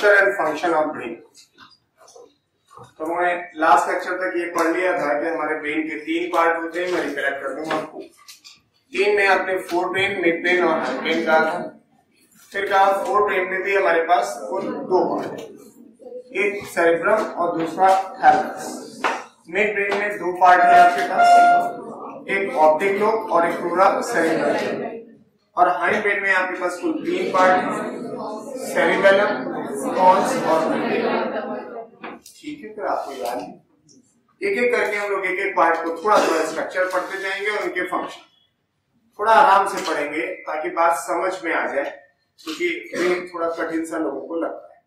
Structure and function of brain तो हमने last lecture तक ये पढ़ लिया था कि हमारे ब्रेन के तीन पार्ट होते हैं मैं रिकलेक्ट कर दूंगा आपको तीन में आपने फोर ब्रेन मिड ब्रेन और हाइड ब्रेन कहा था फिर कहा फोर ब्रेन में भी हमारे पास कुल दो पार्ट एक सेरेब्रम और दूसरा थैलेमस मिड ब्रेन में दो पार्ट है आपके पास एक ऑप्टिक लोब और एक पूरा सेरेब्रम और हाइड ब्रेन में आपके पास कुल तीन पार्ट है सेरेबेलम ठीक है फिर आपको याद एक एक करके हम लोग एक एक पार्ट को थोड़ा थोड़ा स्ट्रक्चर पढ़ते जाएंगे और उनके फंक्शन थोड़ा आराम से पढ़ेंगे ताकि बात समझ में आ जाए क्योंकि थोड़ा कठिन सा लोगों को लगता है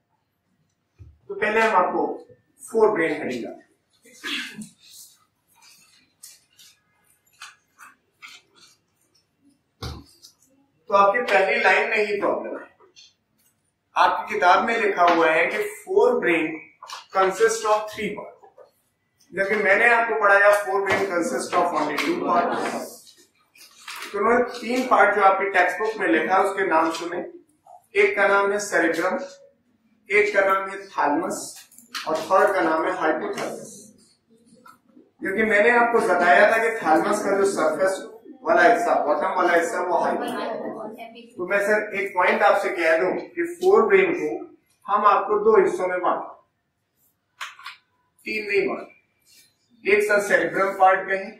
तो पहले हम आपको फोर ब्रेन हेडिंग तो आपके पहली लाइन में ही प्रॉब्लम है आपकी किताब में लिखा हुआ है कि fore brain consist of three part जबकि मैंने आपको पढ़ाया fore brain consist of only two part तो उन्होंने तीन पार्ट जो आपकी टेक्स्ट बुक में लिखा है उसके नाम सुने एक का नाम है सेरेब्रम एक का नाम है थालमस और थर्ड का नाम है हाइपोथर्मस क्योंकि मैंने आपको बताया था कि थालमस का जो सरफेस वाला हिस्सा बॉटम वाला हिस्सा वो हाइपोथर्मस तो मैं सर एक पॉइंट आपसे कह दूं कि फोर ब्रेन को हम आपको दो हिस्सों में बांट तीन नहीं बांट एक सर सेरेब्रम पार्ट कहें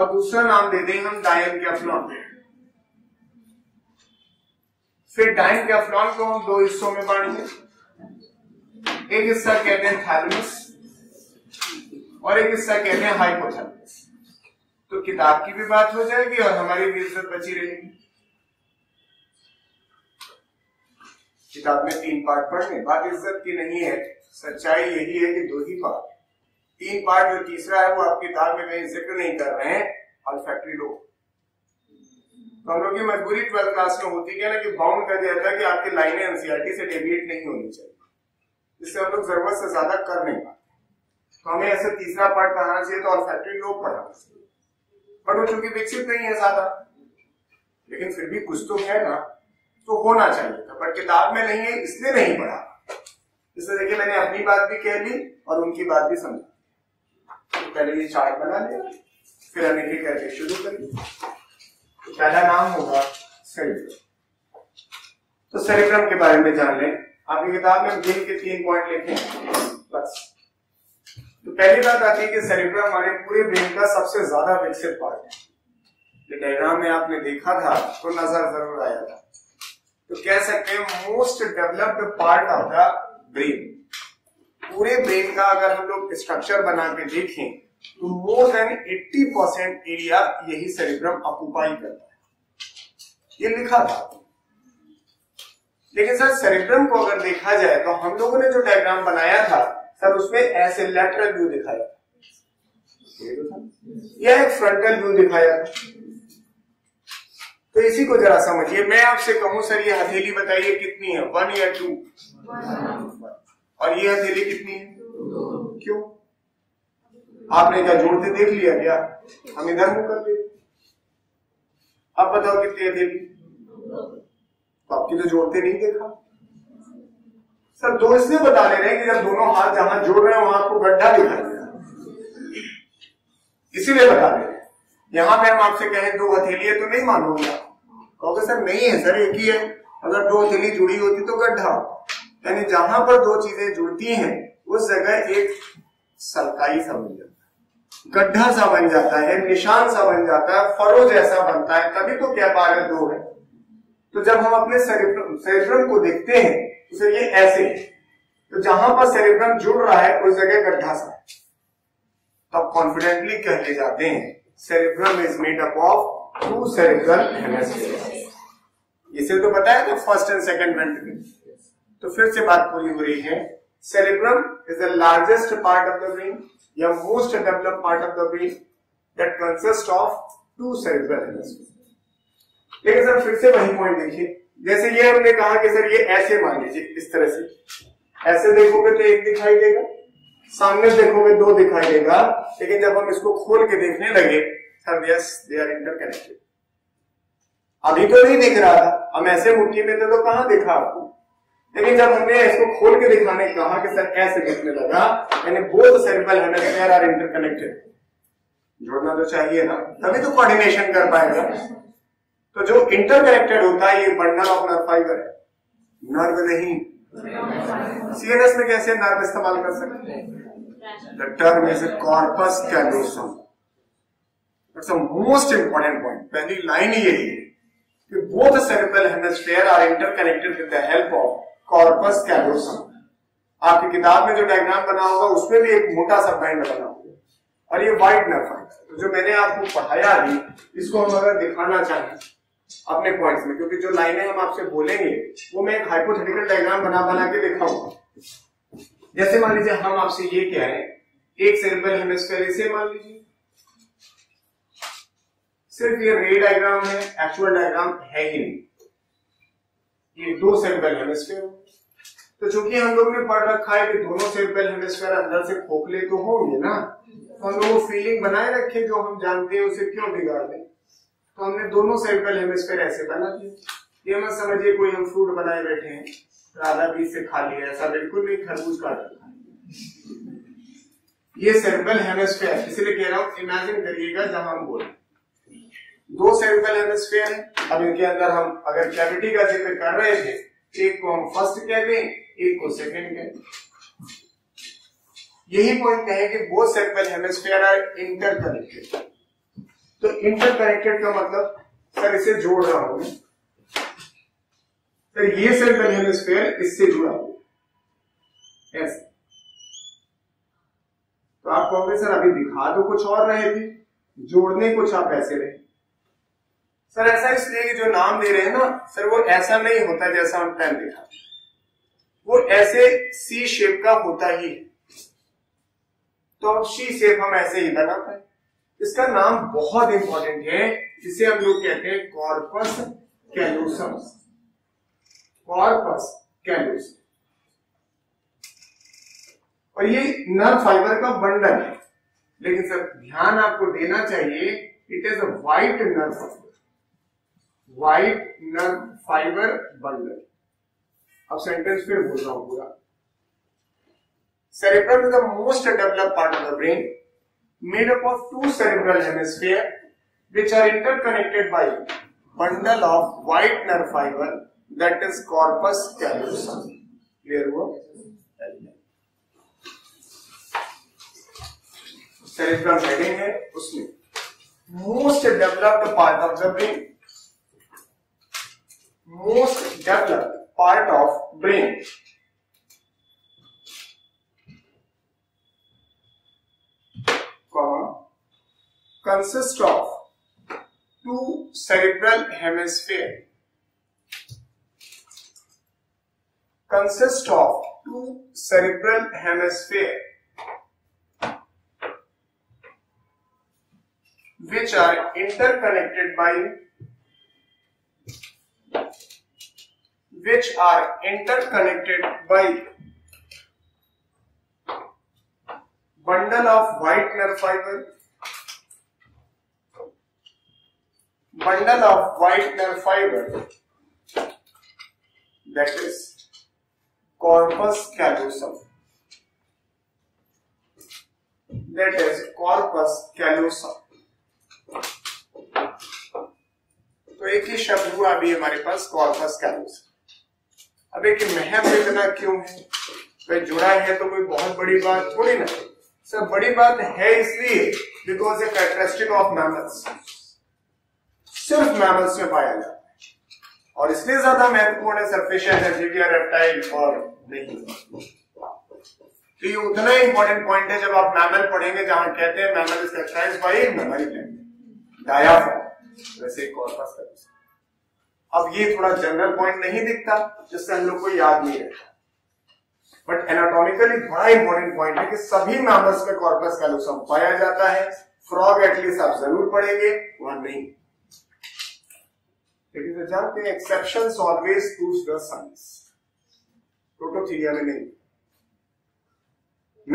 और दूसरा नाम दे दें हम डायन के अफलॉन फिर डायन के अफलॉन को हम दो हिस्सों में बांटेंगे एक हिस्सा कहते हैं थैलमस और एक हिस्सा कहते हैं हाइपोथैलमस तो किताब की भी बात हो जाएगी और हमारी भी इज्जत बची रहेगी किताब में तीन पार्ट पढ़ने बात इज्जत की नहीं है सच्चाई यही है कि दो ही पार्ट तीन पार्ट जो तीसरा है वो आप किताब में कहीं जिक्र नहीं कर रहे हैं और फैक्ट्री लोग तो हम लोग की मजबूरी ट्वेल्थ क्लास में होती है ना कि बाउंड कर दिया था कि आपकी लाइनें एनसीआरटी से डेविएट नहीं होनी चाहिए इससे हम लोग जरूरत से ज्यादा कर नहीं पाते तो हमें ऐसे तीसरा पार्ट पढ़ाना चाहिए तो और फैक्ट्री लोग पढ़ाना चाहिए बट वो चूंकि विकसित नहीं है ज्यादा लेकिन फिर भी कुछ तो है ना तो होना चाहिए था बट किताब में नहीं है इसलिए नहीं पढ़ा इसलिए देखिए मैंने अपनी बात भी कह ली और उनकी बात भी समझी तो पहले ये चार्ट बना लिया फिर हम ये करके शुरू करेंगे तो पहला नाम होगा सेरिब्रम तो सेरिब्रम के बारे में जान लें आपकी किताब में दिन के तीन पॉइंट लिखे बस पहली बात आती है कि सेरिब्रम हमारे पूरे ब्रेन का सबसे ज्यादा विकसित पार्ट है जो डायग्राम में आपने देखा था तो नजर जरूर आया था तो कह सकते हैं most developed part of the brain पूरे ब्रेन का अगर हम लोग स्ट्रक्चर बना के देखें तो मोर देन 80 परसेंट एरिया यही सेरिब्रम ऑक्यूपाई करता है ये लिखा था लेकिन सर सेरिब्रम को अगर देखा जाए तो हम लोगों ने जो डायग्राम बनाया था सर उसमें ऐसे लेटरल व्यू दिखाया यह एक फ्रंटल व्यू दिखाया तो इसी को जरा समझिए मैं आपसे कहूं सर ये हथेली बताइए कितनी है वन या टू और ये हथेली कितनी है क्यों आपने क्या जोड़ते देख लिया क्या हम इधर मुंह कर लिए अब बताओ कितनी हथेली तो आपकी तो जोड़ते नहीं देखा सर दो इसलिए बता दे रहे हैं कि जब दोनों हाथ जहां जोड़ रहे हैं वहां आपको गड्ढा दिखा दे इसीलिए बता दे रहे यहां पे हम आपसे कहें दो हथेली है तो नहीं मानोगे आप कहोगे सर नहीं है सर एक ही है अगर दो हथेली जुड़ी होती तो गड्ढा यानी जहां पर दो चीजें जुड़ती हैं उस जगह एक सरकाई सा बन जाता है गड्ढा सा बन जाता है निशान सा बन जाता है फरो जैसा बनता है तभी तो क्या बारह दो है तो जब हम अपने सेरेब्रम को देखते हैं तो ये ऐसे तो जहां पर सेरेब्रम जुड़ रहा है उस जगह गड्ढा सा है तो कॉन्फिडेंटली कह ले जाते हैं cerebrum is made up of two cerebral इसे तो पता है फर्स्ट एंड सेकेंड मेंट में तो फिर से बात पूरी हो रही है cerebrum is the largest part of the brain या most develop part of the brain that consist of two cerebral लेकिन सर फिर से वही पॉइंट देखिए जैसे ये हमने कहा कि सर ये ऐसे मान लीजिए इस तरह से ऐसे देखोगे तो एक दिखाई देगा सामने देखोगे दो दिखाई देगा लेकिन जब हम इसको खोल के देखने लगे sir yes they are interconnected अभी तो नहीं दिख रहा था हम ऐसे मुट्ठी में थे तो कहां देखा आपको लेकिन जब हमने इसको खोल के दिखाने कहा कि सर ऐसे दिखने लगा यानी both sample hundred are interconnected जोड़ना तो चाहिए ना तभी तो कोऑर्डिनेशन कर पाएगा तो जो इंटरकनेक्टेड होता है ये बंडल ऑफ नर्व फाइबर है नर्व नहीं सीएनएस में कैसे नर्व इस्तेमाल कर सकते हैं the term is corpus callosum it's a most important point पहली लाइन ये है कि both cerebral hemisphere are interconnected with the help of corpus callosum आपकी किताब में जो डायग्राम बना होगा उसमें भी एक मोटा सा बैंड बना होगा और ये व्हाइट नर्व फाइबर जो मैंने आपको पढ़ाया अभी इसको हम अगर दिखाना चाहें अपने पॉइंट्स में क्योंकि जो लाइनें हम आपसे बोलेंगे वो मैं एक हाइपोथेटिकल डायग्राम बना बना के दिखाऊंगा जैसे मान लीजिए हम आपसे ये कह रहे हैं एक सेरिब्रल हेमिस्फीयर इसे मान लीजिए सिर्फ ये रे डायग्राम है एक्चुअल डायग्राम है ही नहीं ये दो सेरिब्रल हेमिस्फीयर तो चूंकि हम लोग ने पढ़ रखा है कि दोनों सेरिब्रल हेमिस्फीयर अंदर से खोखले तो होंगे ना तो हम लोग वो फीलिंग बनाए रखे जो हम जानते हैं उसे क्यों बिगाड़ दें तो हमने दोनों साइड का लेमेस्फेयर ऐसे बना दिया ये मत समझिए कोई हम फ्रूट बनाए बैठे हैं राधा भी इसे खा लिया ऐसा बिल्कुल नहीं खरबूज काट ये सर्कल हेमेस्फेयर इसीलिए कह रहा हूं इमेजिन करिएगा जब हम बोले दो सर्कल हेमेस्फेयर है अब इनके अंदर हम अगर कैविटी का जिक्र कर रहे थे एक को हम फर्स्ट कह दें एक को सेकंड कहते यही पॉइंट है कि वो सर्कल हेमेस्फेयर आर इंटरकनेक्टेड तो इंटरकनेक्टेड का मतलब सर इसे जोड़ रहा हूं सर ये सेंट्रल हेमिस्फेयर इससे जुड़ा हुआ यस तो आप कहोगे सर अभी दिखा दो कुछ और रहे थे जोड़ने कुछ आप ऐसे रहे सर ऐसा इसलिए कि जो नाम दे रहे हैं ना सर वो ऐसा नहीं होता जैसा हम पेन दिखा वो ऐसे सी शेप का होता ही है तो अब सी शेप हम ऐसे ही बनाते हैं इसका नाम बहुत इंपॉर्टेंट है जिसे हम लोग कहते हैं कॉर्पस कैलोसम कॉर्पस कैलोसम और ये नर्व फाइबर का बंडल है लेकिन सर ध्यान आपको देना चाहिए it is a white nerve fibre white nerve fibre bundle अब सेंटेंस फिर बोल रहा हूं पूरा cerebrum is the most developed part of the brain made up of two cerebral hemispheres which are interconnected by bundle of white nerve fiber that is corpus callosum clear wo cerebrum heading है उसमें most developed part of the brain most developed part of brain consist of two cerebral hemisphere consist of two cerebral hemisphere which are interconnected by which are interconnected by bundle of white nerve fiber bundle of white nerve fiber that is corpus callosum that is corpus callosum तो एक ही शब्द हुआ अभी हमारे पास corpus callosum अब एक महम इतना क्यों है वह जुड़ा है तो कोई बहुत बड़ी बात थोड़ी ना सर बड़ी बात है इसलिए because a characteristic of mammals सिर्फ मैमल्स में पाया जाता है और इसलिए ज्यादा महत्वपूर्ण है सरफेस सरफेश रेप्टाइल और नहीं तो ये उतना इंपॉर्टेंट पॉइंट है जब आप मैमल पढ़ेंगे जहां कहते हैं mammal is characterize by memory gland diaphragm वैसे पास कर अब ये थोड़ा जनरल पॉइंट नहीं दिखता जिससे हम लोग को याद नहीं रहता बट एनाटॉमिकली बड़ा इंपॉर्टेंट पॉइंट है कि सभी मैमल्स में कॉर्पस कैलोसम पाया जाता है फ्रॉग एटलीस्ट आप जरूर पढ़ेंगे वहां नहीं लेकिन सिद्धांत में exception always prove the science prototheria में नहीं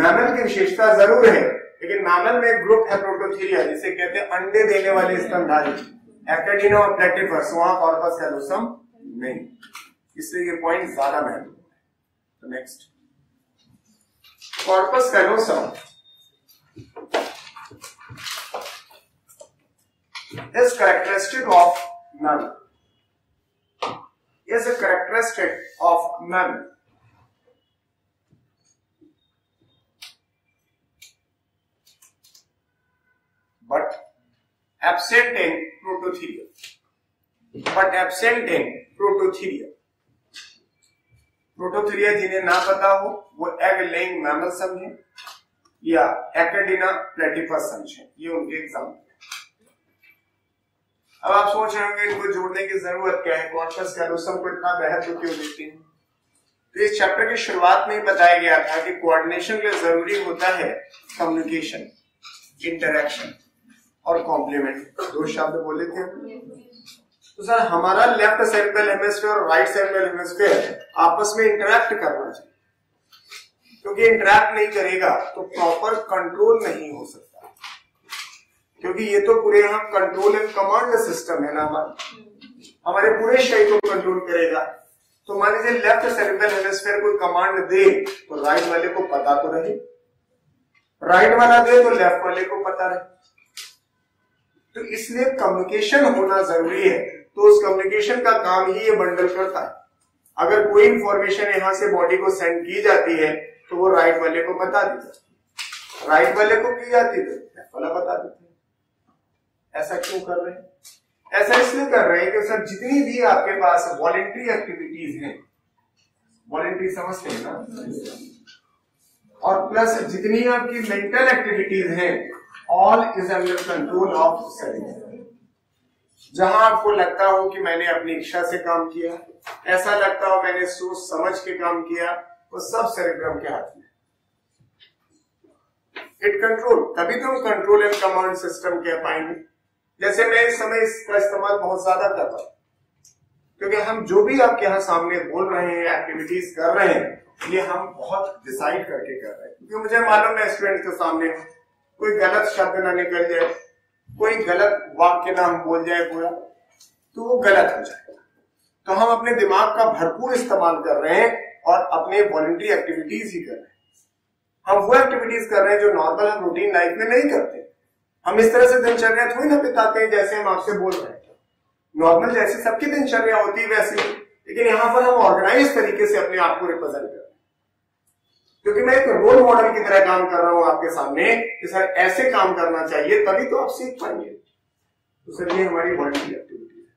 मैमल की विशेषता जरूर है लेकिन मैमल में एक ग्रुप है प्रोटोथीरिया जिसे कहते हैं अंडे देने वाले स्तनधारी एक्टेडिनो और प्लेटिफर्स वहां कॉर्पस कैलोसम नहीं इसलिए ये पॉइंट ज्यादा महत्वपूर्ण है next corpus callosum is characteristic of null is a characteristic of mammal. But absent in prototheria. But absent in prototheria. Prototheria जिन्हें ना पता हो वो एग लेइंग मैमल समझे या एकेडिना प्लेटिपस समझे ये उनके एग्जाम्पल अब आप सोच रहे होंगे इनको जोड़ने की जरूरत क्या है कॉन्फ्रेंस कैलोसम को इतना बेहद क्यों देती है तो इस चैप्टर की शुरुआत में बताया गया था कि कोऑर्डिनेशन के लिए जरूरी होता है कम्युनिकेशन इंटरेक्शन और कॉम्प्लीमेंट दो शब्द बोले थे तो सर हमारा लेफ्ट सेंट्रल हेमिस्फेयर और राइट सेंट्रल हेमिस्फेयर आपस में इंटरेक्ट करना चाहिए क्योंकि इंटरेक्ट नहीं करेगा तो प्रॉपर कंट्रोल नहीं हो सकता क्योंकि ये तो पूरे यहाँ कंट्रोल एंड कमांड सिस्टम है ना हमारा हमारे पूरे शरीर को कंट्रोल करेगा तो मान लीजिए लेफ्ट सेरिब्रल हेमिस्फीयर को कमांड दे तो राइट वाले को पता तो रहे राइट वाला दे तो लेफ्ट वाले को पता रहे तो इसलिए कम्युनिकेशन होना जरूरी है तो उस कम्युनिकेशन का काम ही ये बंडल करता है अगर कोई इंफॉर्मेशन यहां से बॉडी को सेंड की जाती है तो वो राइट वाले को बता देता राइट वाले को की जाती है लेफ्ट तो वाला बता देता ऐसा क्यों कर रहे हैं ऐसा इसलिए कर रहे हैं कि सर जितनी भी आपके पास वॉलेंट्री एक्टिविटीज हैं वॉलेंट्री समझते हैं ना और प्लस जितनी आपकी मेंटल एक्टिविटीज हैं all is under control of self जहां आपको लगता हो कि मैंने अपनी इच्छा से काम किया ऐसा लगता हो मैंने सोच समझ के काम किया वो सब सेरेब्रम के हाथ में इट कंट्रोल तभी तो हम कंट्रोल एंड कमांड सिस्टम कह पाएंगे जैसे मैं इस समय इसका इस्तेमाल बहुत ज्यादा करता हूं क्योंकि हम जो भी आपके यहाँ सामने बोल रहे हैं एक्टिविटीज कर रहे हैं ये हम बहुत डिसाइड करके कर रहे हैं क्योंकि मुझे मालूम है स्टूडेंट के सामने कोई गलत शब्द ना निकल जाए कोई गलत वाक्य ना हम बोल जाए पूरा तो वो गलत हो जाएगा तो हम अपने दिमाग का भरपूर इस्तेमाल कर रहे हैं और अपने वॉलेंट्री एक्टिविटीज ही कर रहे हैं हम वो एक्टिविटीज कर रहे हैं जो नॉर्मल हम रूटीन लाइफ में नहीं करते हम इस तरह से दिनचर्या थोड़ी ना बिताते हैं जैसे हम आपसे बोल रहे हैं नॉर्मल जैसी सबकी दिनचर्या होती है वैसी लेकिन यहां पर हम ऑर्गेनाइज तरीके से अपने आप को रिप्रेजेंट कर रहे हैं क्योंकि मैं एक रोल मॉडल की तरह काम कर रहा हूं आपके सामने कि सर ऐसे काम करना चाहिए तभी तो आप सीख पाएंगे तो सर ये हमारी बॉडी की एक्टिविटी है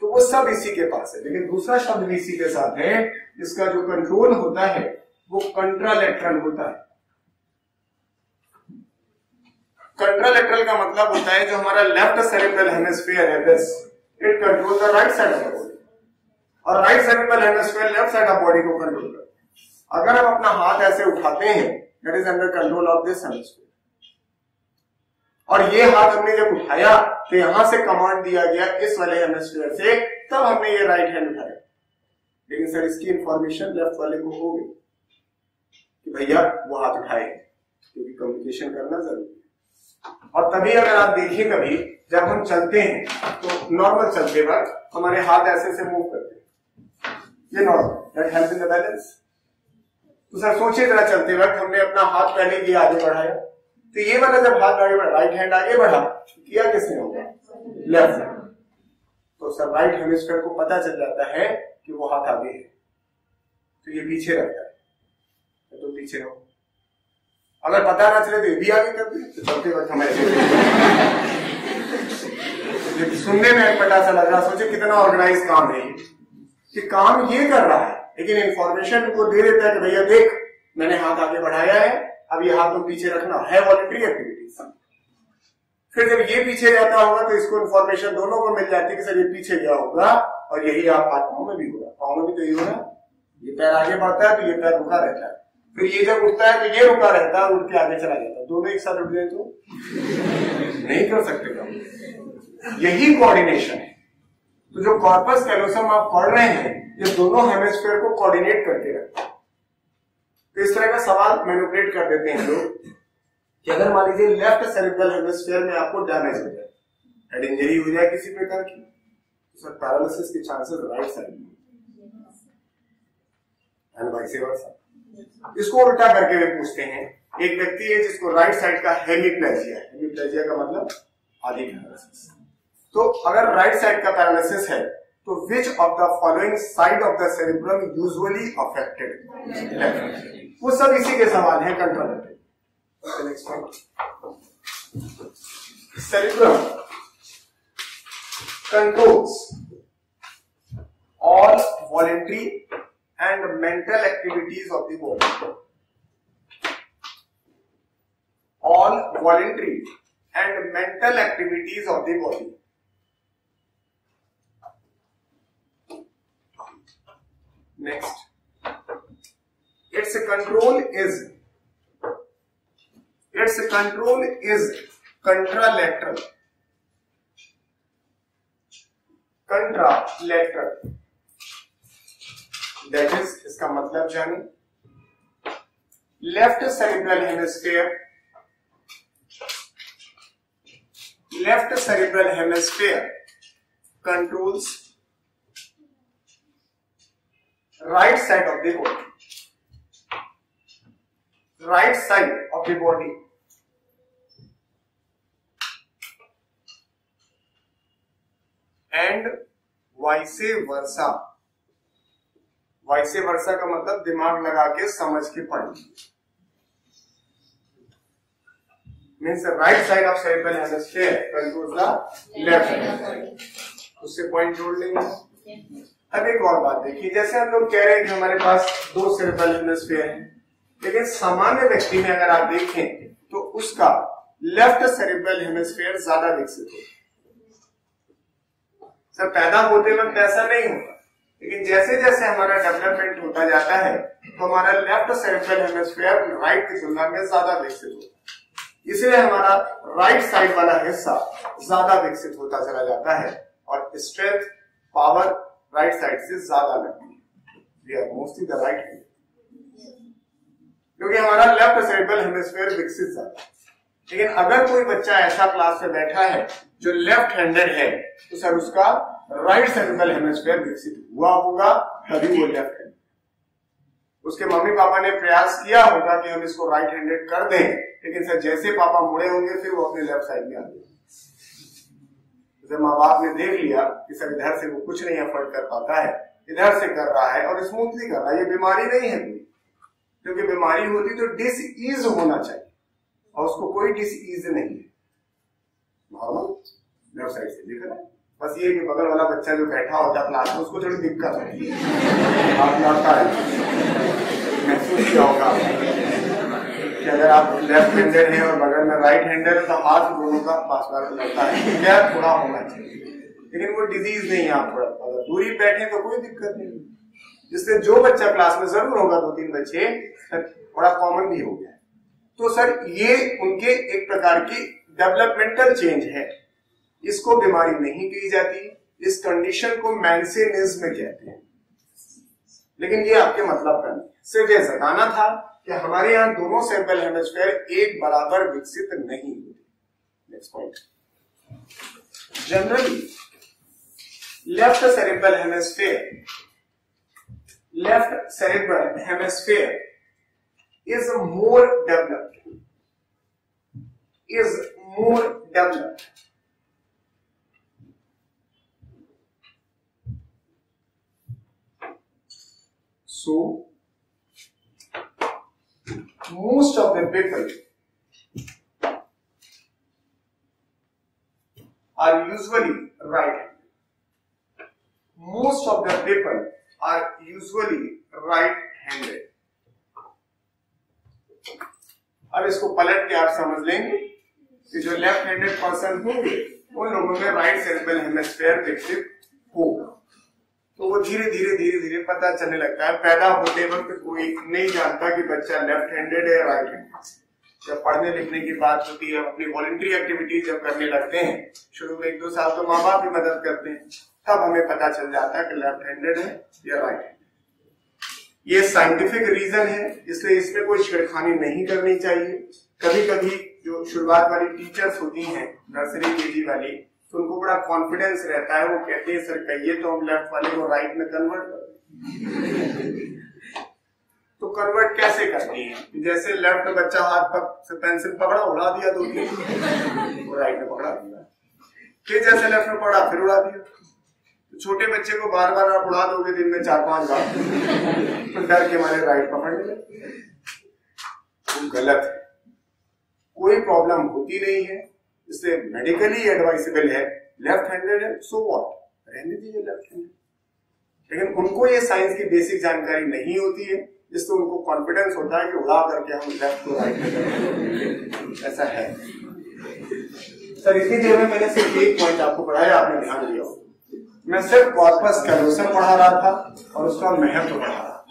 तो वो सब इसी के पास है लेकिन दूसरा शब्द भी इसी के साथ है जिसका जो कंट्रोल होता है वो कंट्रालेक्ट्रन होता है कंट्रोलेटरल का मतलब होता है जो हमारा लेफ्ट सेरेब्रल हेमिस्फीयर है this it control the right side of body और right cerebral hemisphere left side of body को कंट्रोल करता है अगर हम अपना हाथ ऐसे उठाते हैं that is under control of this hemisphere और ये हाथ हमने जब उठाया तो यहां से कमांड दिया गया इस वाले हेमिस्फीयर से तब हमने ये राइट हैंड उठाया लेकिन सर इसकी इंफॉर्मेशन लेफ्ट वाले को हो गई कि भैया वो हाथ उठाए क्योंकि कम्युनिकेशन करना जरूरी और तभी अगर आप देखिए कभी जब हम चलते हैं तो नॉर्मल चलते वक्त हमारे हाथ ऐसे से मूव करते हैं ये नॉर्मल बैलेंस तो सर सोचिए जरा चलते वक्त हमने अपना हाथ पहले ये आगे बढ़ाया तो ये वाला जब हाथ आगे बढ़ा राइट हैंड आगे बढ़ा तो किया किसने होगा लेफ्ट हैंड तो सर राइट हेमिस्फेयर को पता चल जाता है कि वो हाथ आगे है तो ये पीछे रहता है तो पीछे रहो अगर पता ना चले तो ये भी आगे करते दे तो चलते वक्त हम ऐसे सुनने में पता सा लग रहा सोचे कितना ऑर्गेनाइज काम है कि काम ये कर रहा है लेकिन इन्फॉर्मेशन को दे देता है कि भैया देख मैंने हाथ आगे बढ़ाया है अब ये हाथ को पीछे रखना है वॉलेंट्री एक्टिविटी फिर जब ये पीछे जाता होगा तो इसको इन्फॉर्मेशन दोनों को मिल जाती है कि सर ये पीछे गया होगा और यही आप हाथ में भी होगा पाओ में भी तो ये होगा ये पैर आगे बढ़ता है तो ये पैर रुका रहता है फिर ये जब उठता है तो ये रुका रहता है उठ के आगे चला जाता है दोनों एक साथ उठ गए तो नहीं कर सकते काम यही कोऑर्डिनेशन है तो जो कॉर्पस कैलोसम आप पढ़ रहे हैं ये दोनों हेमोस्फेयर को कोऑर्डिनेट करते रहते हैं तो इस तरह का सवाल मैनुपलेट कर देते हैं लोग कि अगर मान लीजिए लेफ्ट सेरिब्रल हेमोस्फेयर में आपको डैमेज हो जाए हेड इंजरी हो जाए किसी प्रकार की तो सर पैरालिसिस के चांसेस राइट साइड में एंड वाइस वर्सा इसको उल्टा करके वे पूछते हैं एक व्यक्ति है जिसको राइट साइड का हेमिप्लेजिया हेमिप्लेजिया का मतलब आदि पैरालिसिस तो अगर राइट साइड का पैरालिसिस है तो which of the following side of the cerebrum usually affected वो सब इसी के सवाल है control cerebrum controls all voluntary and mental activities of the body. All voluntary and mental activities of the body. Next, its control is its control is contralateral. Contralateral. That is इसका मतलब जाने left cerebral hemisphere left cerebral hemisphere controls right side of the body right side of the body and vice versa vice versa का मतलब दिमाग लगा के समझ के पढ़िए right side right side of उससे पॉइंट जोड़ लेंगे अब एक और बात देखिए जैसे हम लोग कह रहे हैं कि हमारे पास दो सेरेब्रल हेमिस्फीयर है लेकिन सामान्य व्यक्ति में अगर आप देखें तो उसका लेफ्ट सेरेब्रल हेमिस्फीयर ज्यादा विकसित होता है सर पैदा होते वक्त ऐसा नहीं होता लेकिन जैसे जैसे हमारा डेवलपमेंट होता जाता है तो हमारा लेफ्ट सेंट्रल हेमोस्फेयर राइट की तुलना में ज्यादा विकसित होता है इसलिए हमारा राइट साइड वाला हिस्सा ज्यादा विकसित होता चला जाता है और स्ट्रेंथ पावर राइट साइड से ज्यादा लगती है मोस्टली द राइट क्योंकि हमारा लेफ्ट सेंट्रल हेमोस्फेयर विकसित ज्यादा लेकिन अगर कोई बच्चा ऐसा क्लास में बैठा है जो लेफ्ट हैंडेड है तो सर उसका राइट सेंट्रल हेमस्फेयर विकसित हुआ होगा तभी वो लेफ्ट हैंड उसके मम्मी पापा ने प्रयास किया होगा कि हम इसको राइट हैंडेड कर दें लेकिन सर जैसे पापा मुड़े होंगे फिर वो अपने लेफ्ट साइड में आ गए जब माँ बाप ने देख लिया कि सर इधर से वो कुछ नहीं अफोर्ड कर पाता है इधर से कर रहा है और स्मूथली कर रहा है ये बीमारी नहीं है क्योंकि बीमारी होती तो डिस ईज होना चाहिए और उसको कोई डिस ईज नहीं है नॉर्मल लेफ्ट साइड से दिख रहा है बस ये कि बगल वाला बच्चा जो बैठा होता है क्लास में उसको थोड़ी दिक्कत होती है आप लड़का है महसूस किया होगा कि अगर आप लेफ्ट हैंडर हैं और बगल में राइट हैंडर है तो हाथ दोनों का पासवार लगता है क्या थोड़ा होना चाहिए लेकिन वो डिजीज नहीं है आप थोड़ा अगर दूरी बैठे तो कोई दिक्कत नहीं जिससे जो बच्चा क्लास में जरूर होगा दो तीन बच्चे बड़ा कॉमन भी हो गया तो सर ये उनके एक प्रकार की डेवलपमेंटल चेंज है इसको बीमारी नहीं कही जाती इस कंडीशन को मैंसेनिज्म कहते हैं लेकिन ये आपके मतलब का नहीं सिर्फ यह जताना था कि हमारे यहां दोनों सैंपल हेमस्फेयर एक बराबर विकसित नहीं होते next point generally left cerebral hemisphere left cerebral hemisphere is more developed is more developed So, most of the people are usually right. handed Most of the people are usually right-handed. अब इसको पलट के आप समझ लेंगे कि जो left handed person होंगे उन लोगों में राइट सेरेब्रल हेमिस्फेयर विकसित होगा तो वो धीरे धीरे धीरे धीरे पता चलने लगता है पैदा होते वक्त कोई नहीं जानता कि बच्चा लेफ्ट हैंडेड है राइट हैंडेड जब पढ़ने लिखने की बात होती है अपनी वॉलेंट्री एक्टिविटीज जब करने लगते हैं शुरू में एक दो साल तो माँ बाप भी मदद करते हैं तब हमें पता चल जाता है कि लेफ्ट हैंडेड है या राइट हैंड ये साइंटिफिक रीजन है इसलिए इसमें कोई छेड़खानी नहीं करनी चाहिए कभी कभी जो शुरुआत वाली टीचर्स होती हैं नर्सरी के जी वाली तो उनको बड़ा कॉन्फिडेंस रहता है वो कहते हैं सर कहिए तो हम लेफ्ट वाले को राइट में कन्वर्ट कर तो कन्वर्ट कैसे करते हैं जैसे लेफ्ट बच्चा हाथ पर से पेंसिल पकड़ा उड़ा दिया दो तो राइट में पकड़ा दिया फिर जैसे लेफ्ट में पकड़ा फिर उड़ा दिया तो छोटे बच्चे को बार बार आप उड़ा दोगे दिन में चार पांच बार तो डर के हमारे राइट पकड़ने लगते तो गलत है कोई प्रॉब्लम होती नहीं है इससे मेडिकली एडवाइसेबल है लेफ्ट हैंडेड है सो वॉट रहने दीजिए लेफ्ट हैंडेड लेकिन उनको ये साइंस की बेसिक जानकारी नहीं होती है जिससे उनको कॉन्फिडेंस होता है कि उड़ा करके हम लेफ्ट को राइट ऐसा है सर इसी देर में मैंने सिर्फ एक पॉइंट आपको पढ़ाया आपने ध्यान दिया मैं सिर्फ कॉर्पस कैलोसम पढ़ा रहा था और उसका महत्व पढ़ा रहा था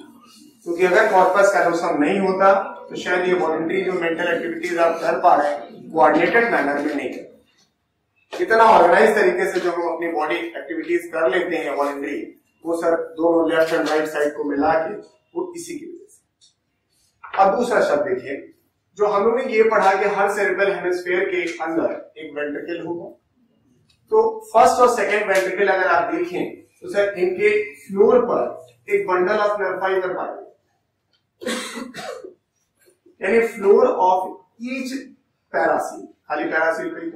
क्योंकि अगर कॉर्पस कैलोसम नहीं होता तो शायद ये वॉलंटरी जो मेंटल एक्टिविटीज आप कर पा रहे हैं कोऑर्डिनेटेड मैनर में नहीं करते इतना ऑर्गेनाइज तरीके से जो हम अपनी बॉडी एक्टिविटीज कर लेते हैं वॉलेंट्री वो सर दोनों लेफ्ट एंड राइट साइड को मिला के वो इसी की वजह से अब दूसरा शब्द देखिए जो हम लोगों ने ये पढ़ा कि हर सेरेब्रल हेमिस्फीयर के अंदर एक वेंट्रिकल होगा तो फर्स्ट और सेकेंड वेंट्रिकल अगर आप देखें तो सर इनके फ्लोर पर एक बंडल ऑफ नर्फाइज रखा है यानी फ्लोर ऑफ ईच पैरासिल खाली पैरासिल कही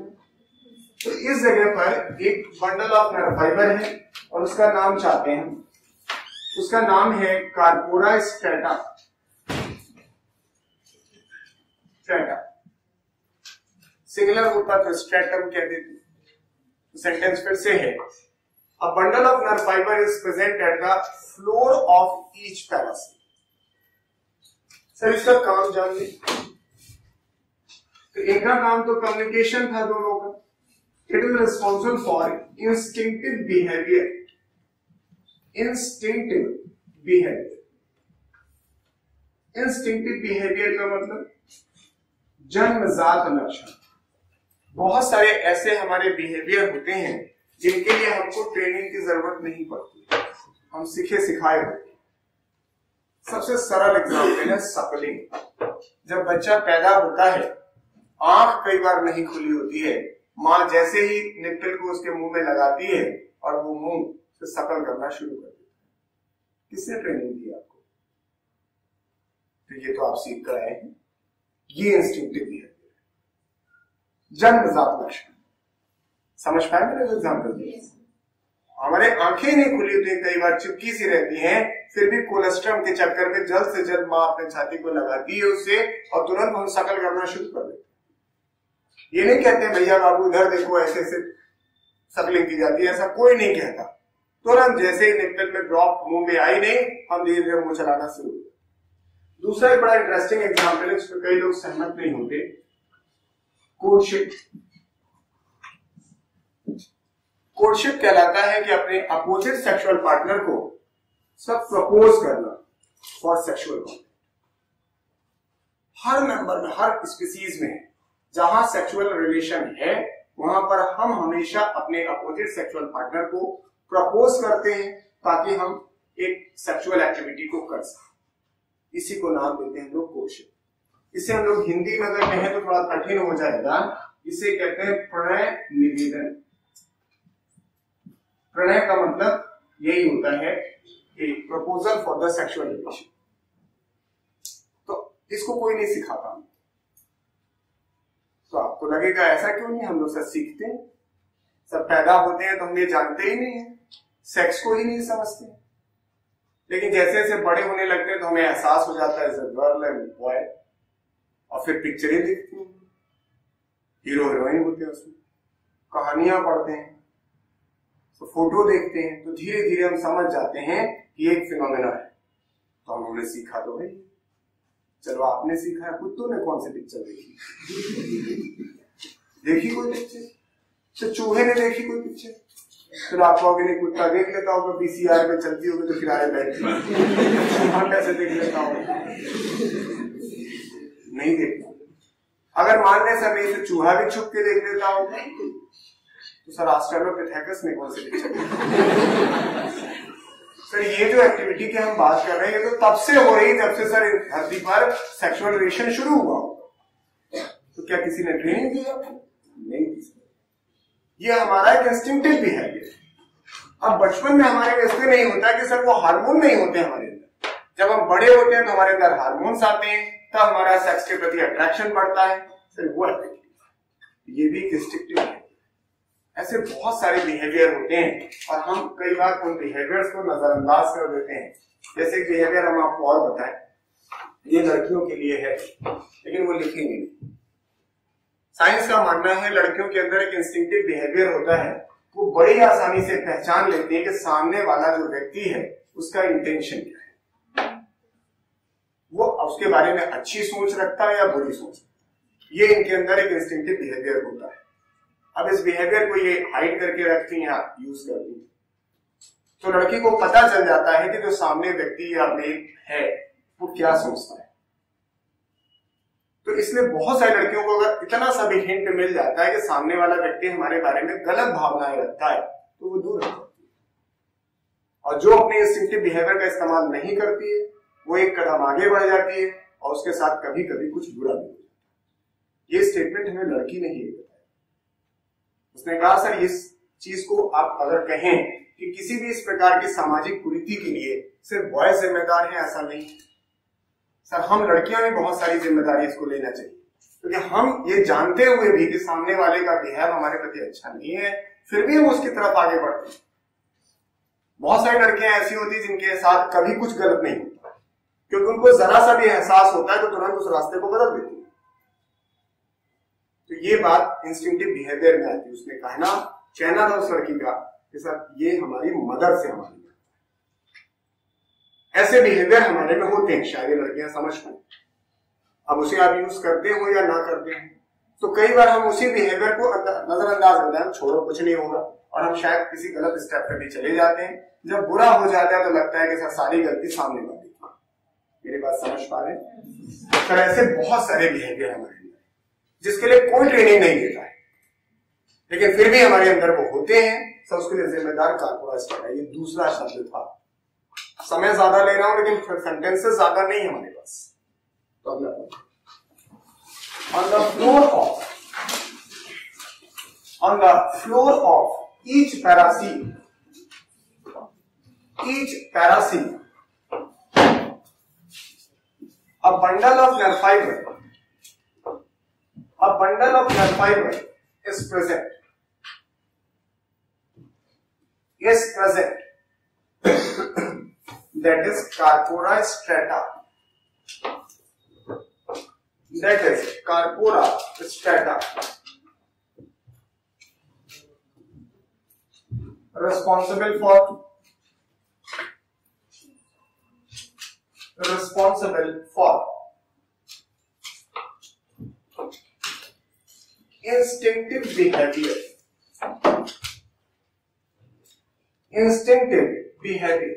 तो इस जगह पर एक बंडल ऑफ फाइबर है और उसका नाम चाहते हैं उसका नाम है कार्पोरा स्टेटा स्ट्रेटा सिंगुलर होता तो स्टेटम कह देते सेंटेंस तो फिर से है a bundle of nerve fibre is present at the floor of each paracoel sir इसका काम जान लें तो इनका काम तो कम्युनिकेशन था दोनों का it is responsible for instinctive behaviour instinctive behaviour instinctive behaviour का मतलब जन्मजात लक्षण बहुत सारे ऐसे हमारे बिहेवियर होते हैं जिनके लिए हमको ट्रेनिंग की जरूरत नहीं पड़ती हम सीखे सिखाए होते सबसे सरल एग्जाम्पल है सपलिंग जब बच्चा पैदा होता है आंख कई बार नहीं खुली होती है माँ जैसे ही निप्टल को उसके मुंह में लगाती है और वो मुंह से सफल करना शुरू कर देता है किसने ट्रेनिंग दी आपको तो ये तो आप सीख कर आए हैं ये इंस्टिंक्टिव बिहेवियर है जन्मजात लक्षण समझ पाए मेरे एग्जाम्पल हमारे आंखें नहीं खुली होती कई बार चिपकी सी रहती हैं फिर भी कोलेस्ट्रम के चक्कर में जल्द से जल्द माँ अपने छाती को लगाती है उससे और तुरंत हम सकल करना शुरू कर देते हैं ये नहीं कहते भैया बाबू इधर देखो ऐसे ऐसे सकलिंग की जाती है ऐसा कोई नहीं कहता तुरंत जैसे ही निप्पल में ड्रॉप मुंह में आई नहीं हम धीरे धीरे मुंह चलाना शुरू किया दूसरा एक बड़ा इंटरेस्टिंग एग्जाम्पल है जिसमें कई लोग सहमत नहीं होते कोर्टशिप कोर्टशिप कहलाता है कि अपने अपोजिट सेक्सुअल पार्टनर को सब प्रपोज करना फॉर सेक्सुअल हर मेंबर में हर स्पीसीज में जहां सेक्सुअल रिलेशन है वहां पर हम हमेशा अपने अपोजिट सेक्सुअल पार्टनर को प्रपोज करते हैं ताकि हम एक सेक्सुअल एक्टिविटी को कर सकें इसी को नाम देते हैं लोग कोशिश इसे हम लोग हिंदी में अगर कहें तो थोड़ा कठिन हो जाएगा इसे कहते हैं प्रणय निवेदन प्रणय का मतलब यही होता है कि proposal for the sexual relation तो इसको कोई नहीं सिखाता हूं लगेगा ऐसा क्यों नहीं हम लोग सब सीखते हैं सब पैदा होते हैं तो हम ये जानते ही नहीं है सेक्स को ही नहीं समझते लेकिन जैसे जैसे बड़े होने लगते हैं तो हमें एहसास हो जाता है गर्ल एंड बॉय और फिर पिक्चरें देखते हैं हीरो हीरोइन होते हैं उसमें कहानियां पढ़ते हैं तो फोटो देखते हैं तो धीरे धीरे हम समझ जाते हैं कि एक फिनोमेना है तो हम उन्होंने सीखा तो भाई चलो आपने सीखा है कुत्तों ने कौन सी पिक्चर देखी देखी कोई पिक्चर अच्छा चूहे ने देखी कोई पिक्चर फिर आप कहोगे नहीं कुत्ता देख लेता होगा बीसीआर में चलती होगी तो किराए बैठती चूहा कैसे देख लेता होगा नहीं देखता अगर मान ले सर नहीं तो चूहा भी छुप के देख लेता होगा तो सर आस्ट्रा में पिथेकस ने कौन से पिक्चर सर ये जो एक्टिविटी की हम बात कर रहे हैं ये तो तब से हो रही है जब से सर धरती पर सेक्सुअल रिलेशन शुरू हुआ तो क्या किसी ने ट्रेनिंग दी आपको नहीं ये हमारा एक इंस्टिंक्टिव बिहेवियर अब बचपन में हमारे ऐसे नहीं होता कि सर वो हार्मोन नहीं होते हमारे अंदर जब हम बड़े होते हैं तो हमारे अंदर हार्मोन्स आते हैं तब तो हमारा सेक्स के प्रति अट्रैक्शन बढ़ता है सर वो ये भी एक इंस्टिंक्टिव है ऐसे बहुत सारे बिहेवियर होते हैं और हम कई बार उन बिहेवियर्स को नजरअंदाज कर देते हैं जैसे बिहेवियर हम आपको और बताएं ये लड़कियों के लिए है लेकिन वो लिखी नहीं साइंस का मानना है लड़कियों के अंदर एक इंस्टिंक्टिव बिहेवियर होता है वो बड़ी आसानी से पहचान लेती है कि सामने वाला जो व्यक्ति है उसका इंटेंशन क्या है वो उसके बारे में अच्छी सोच रखता है या बुरी सोच रखता है ये इनके अंदर एक इंस्टिंक्टिव बिहेवियर होता है अब इस बिहेवियर को ये हाइड करके रखती है या यूज करती हैं तो लड़की को पता चल जाता है कि जो सामने व्यक्ति या मेल है वो क्या सोचता है तो इसलिए बहुत सारे लड़कियों को अगर इतना सा भी हिंट मिल जाता है कि सामने वाला व्यक्ति हमारे बारे में गलत भावनाएं रखता है तो वो दूर है और जो अपने इंस्टिंक्टिव बिहेवियर का इस्तेमाल नहीं करती है वो एक कदम आगे बढ़ जाती है और उसके साथ कभी कभी कुछ बुरा भी हो जाता है ये स्टेटमेंट हमें लड़की ने ही बताया उसने कहा सर इस चीज को आप अगर कहें कि किसी भी इस प्रकार की सामाजिक कुरीति के लिए सिर्फ बॉय जिम्मेदार है ऐसा नहीं है सर हम लड़कियां भी बहुत सारी जिम्मेदारी इसको लेना चाहिए क्योंकि तो हम ये जानते हुए भी कि सामने वाले का बिहेव हमारे प्रति अच्छा नहीं है फिर भी हम उसकी तरफ आगे बढ़ते हैं बहुत सारी लड़कियां ऐसी होती हैं जिनके साथ कभी कुछ गलत नहीं होता क्योंकि उनको जरा सा भी एहसास होता है तो तुरंत उस रास्ते को बदल देती है तो ये बात इंस्टिंगटिव बिहेवियर में आती है उसने कहना कहना था उस लड़की का कि सर ये हमारी मदर से हमारी ऐसे बिहेवियर हमारे में होते हैं शायद लड़कियां समझ पाए अब उसे आप यूज करते हो या ना करते हो तो कई बार हम उसी बिहेवियर को नजरअंदाज करते हैं छोड़ो कुछ नहीं होगा और हम शायद किसी गलत स्टेप पर भी चले जाते हैं जब बुरा हो जाता है तो लगता है कि सर सारी गलती सामने वाली मेरी बात समझ पा रहे हैं तरह से बहुत सारे बिहेवियर हमारे अंदर जिसके लिए कोई ट्रेनिंग नहीं देता है लेकिन फिर भी हमारे अंदर वो होते हैं सर उसके लिए जिम्मेदार कारपोरा स्टेट है ये दूसरा शब्द था समय ज्यादा ले रहा हूं लेकिन सेंटेंसेस ज्यादा नहीं है हमारे पास तो अगला on the floor of on the floor of each paracoel each paracoel a bundle of nerve fibre a bundle of nerve fibre is present is present that is Carpora strata. That is Carpora strata. Responsible for responsible for instinctive behavior. Instinctive behavior.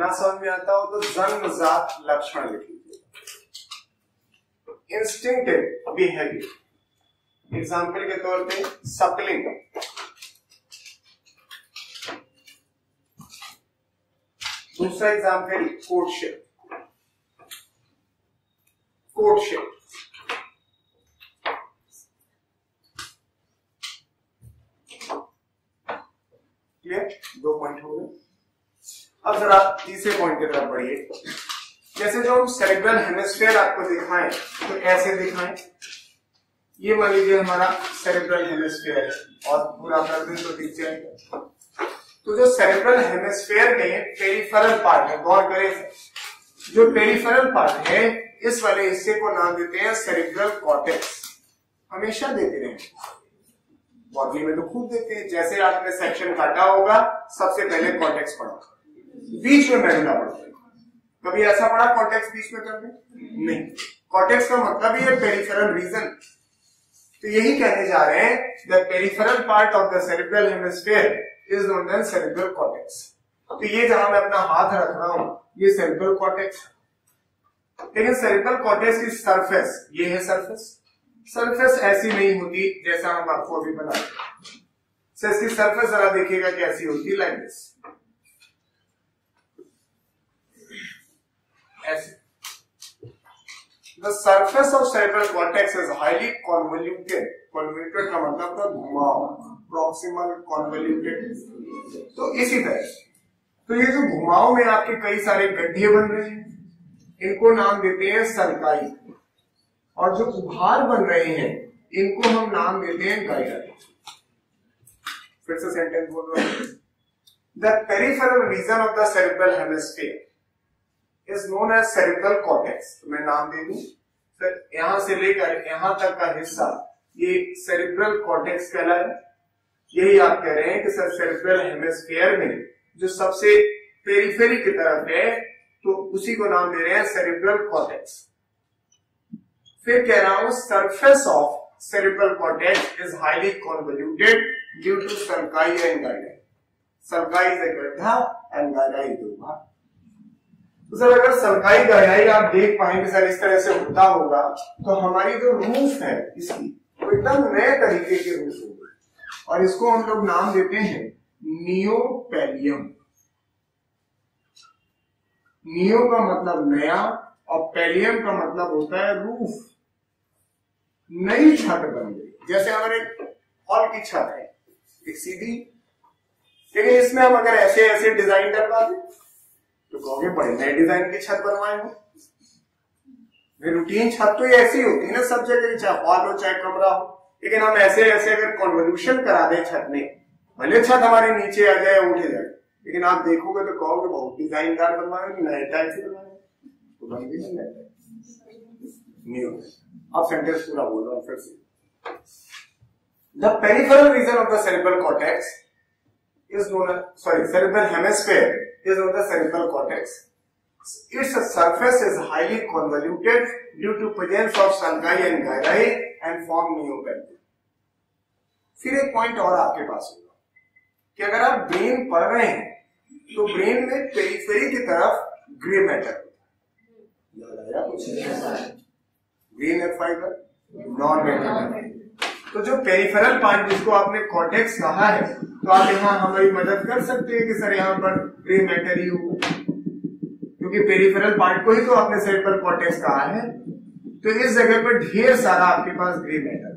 ना समझ में आता हो तो जन्म जात लक्षण लिख लीजिए इंस्टिंक्टिव बिहेवियर एग्जाम्पल के तौर पे सकलिंग दूसरा एग्जाम्पल कोर्टशिप कोर्टशिप क्लियर दो पॉइंट हो गए अब जरा तीसरे पॉइंट की तरफ बढ़िए जैसे जो हम सेरेब्रल हेमिस्फेयर आपको दिखाएं तो ऐसे दिखाएं ये मान लीजिए हमारा सेरेब्रल हेमिस्फेयर है और पूरा प्रकृति तो दिख जाएगा तो जो सेरेब्रल हेमिस्फेयर में पेरिफेरल पार्ट है गौर करें जो पेरिफेरल पार्ट है इस वाले हिस्से को नाम देते हैं सेरेब्रल कॉर्टेक्स हमेशा देते रहे बॉडी में तो खूब देते हैं जैसे आपने सेक्शन काटा होगा सबसे पहले कॉर्टेक्स पढ़ा बीच में बैठना पड़ता है कभी ऐसा पड़ा कॉन्टेक्स बीच में कर नहीं कॉन्टेक्स का मतलब ही है पेरिफेरल रीजन तो यही कहने जा रहे हैं the peripheral part of the cerebral hemisphere is known as cerebral cortex तो ये जहां मैं अपना हाथ रख रहा हूं ये सेरिब्रल कॉर्टेक्स लेकिन सेरिब्रल कॉर्टेक्स की सरफेस ये है सरफेस सरफेस ऐसी नहीं होती जैसा हम आपको अभी बताते हैं सरफेस जरा देखिएगा कैसी होती लाइक दिस ऐसे the surface of central cortex is highly convoluted convoluted का मतलब था घुमाव प्रॉक्सिमल कॉन्वोल्यूटेड तो इसी तरह तो ये जो घुमाव में आपके कई सारे गड्ढे बन रहे हैं इनको नाम देते हैं सरकाई और जो उभार बन रहे हैं इनको हम नाम देते हैं गाइडर फिर से सेंटेंस बोल रहा हूं the peripheral region of the cerebral hemisphere is known as cerebral cortex तो मैं नाम दे दू सर यहां से लेकर यहां तक का हिस्सा ये सेरिब्रल कॉर्टेक्स कहला है यही आप कह रहे हैं कि सर सेरिब्रल हेमिस्फेयर में जो सबसे पेरीफेरी की तरफ है तो उसी को नाम दे रहे हैं सेरिब्रल कॉर्टेक्स फिर कह रहा हूं surface of cerebral cortex is highly convoluted due to sulci and गाइडा sulci से गड्ढा एंड गाइडाई ही तो सर अगर सरकारी गहराई आप देख पाएंगे सर इस तरह से होता होगा तो हमारी जो रूफ है इसकी वो तो एकदम नए तरीके के रूफ गए और इसको हम लोग नाम देते हैं नियोपेलियम नियो का मतलब नया और पेलियम का मतलब होता है रूफ नई छत बन गई जैसे हमारे हॉल की छत है एक सीधी लेकिन इसमें हम अगर ऐसे ऐसे डिजाइन करवा दें तो कहोगे बड़े नए डिजाइन की छत बनवाए हो रूटीन छत तो ऐसी होती है ना सब जगह चाहे हॉल हो चाहे कमरा हो लेकिन हम ऐसे ऐसे अगर कॉन्वोल्यूशन करा दें छत में भले छत हमारे नीचे आ जाए उठे जाए लेकिन आप देखोगे तो कहोगे बहुत डिजाइनदार बनवाए नए टाइप से बनवाए तो बन गए नहीं अब सेंटेंस पूरा बोल रहा हूं फिर से the peripheral region of the cerebral cortex is known sorry sorry, cerebral is of the cerebral cortex. Its surface is highly convoluted due to presence of sulci and gyri and form neoplasm. फिर एक point और आपके पास होगा कि अगर आप brain पढ़ रहे हैं तो ब्रेन में पेरीफेरी की तरफ ग्रे मैटर याद आया कुछ ग्रीन है फाइबर नॉन मेटर तो जो पेरीफेरल पॉइंट जिसको आपने कॉटेक्स कहा है तो आप यहां हमारी मदद कर सकते हैं कि सर यहां पर ग्रे मैटर यू क्योंकि पेरिफेरल पार्ट को ही तो आपने सेरेब्रल कॉर्टेक्स कहा है तो इस जगह पर ढेर सारा आपके पास ग्रे मैटर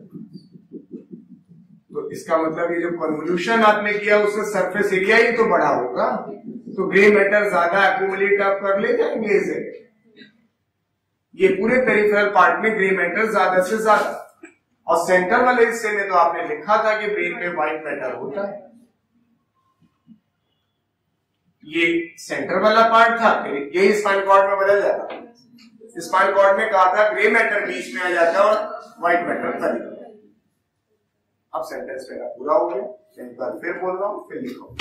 तो इसका मतलब ये जो कन्वोल्यूशन आपने किया उससे सरफेस एरिया ही तो बड़ा होगा तो ग्रे मैटर ज्यादा एकोमोलेट आप कर ले जाएंगे इस जगह ये पूरे पेरिफेरल पार्ट में ग्रे मैटर ज्यादा से ज्यादा और सेंटर वाले हिस्से में तो आपने लिखा था कि ब्रेन में व्हाइट मैटर होता है ये सेंटर वाला पार्ट था फिर स्पाइन कॉर्ड में बदल जाता स्पाइन कॉर्ड में कहा था ग्रे मैटर बीच में आ जाता और व्हाइट मैटर था अब सेंटेंस मेरा पूरा हो गया फिर बोल रहा हूं फिर लिखो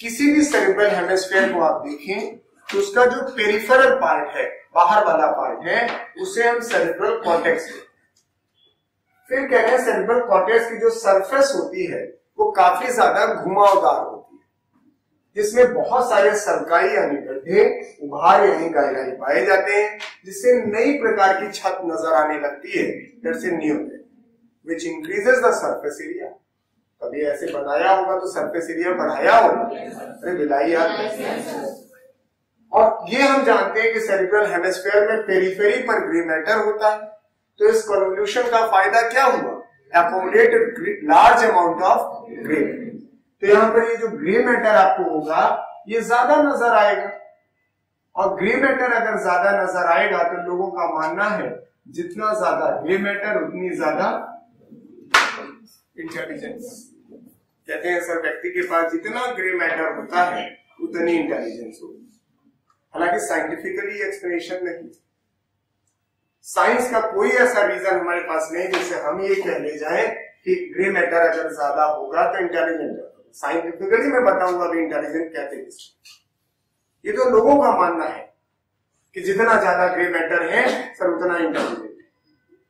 किसी भी सेरिब्रल हेमेस्फेयर को आप देखें तो उसका जो पेरिफेरल पार्ट है बाहर वाला पार्ट है उसे हम सेरिब्रल कॉर्टेक्स फिर कह रहे हैं सेरिब्रल कॉर्टेक्स की जो सरफेस होती है वो काफी ज्यादा घुमावदार होती है जिसमें बहुत सारे सरकारी यानी गड्ढे उभार यानी गहराई पाए जाते हैं जिससे नई प्रकार की छत नजर आने लगती है डर से नहीं होते which increases the surface area कभी ऐसे बनाया होगा तो सर्फेस एरिया बढ़ाया होगा अरे बिलाई याद और ये हम जानते हैं कि सेरिब्रल हेमिस्फेयर में पेरीफेरी पर ग्रे मैटर होता है तो इस कॉन्वोल्यूशन का फायदा क्या हुआ accommodate large amount of grey matter तो यहां पर ये जो ग्रे मैटर आपको होगा ये ज्यादा नजर आएगा और ग्रे मैटर अगर ज्यादा नजर आएगा तो लोगों का मानना है जितना ज्यादा ग्रे मैटर उतनी ज्यादा इंटेलिजेंस कहते हैं सर व्यक्ति के पास जितना ग्रे मैटर होता है उतनी इंटेलिजेंस होगी हालांकि साइंटिफिकली एक्सप्लेनेशन नहीं साइंस का कोई ऐसा रीजन हमारे पास नहीं जिससे हम ये कह ले जाए कि ग्रे मैटर अगर ज्यादा होगा तो इंटेलिजेंट होगा साइंटिफिकली मैं बताऊंगा कि इंटेलिजेंट कहते हैं ये तो लोगों का मानना है कि जितना ज्यादा ग्रे मैटर है सर उतना इंटेलिजेंट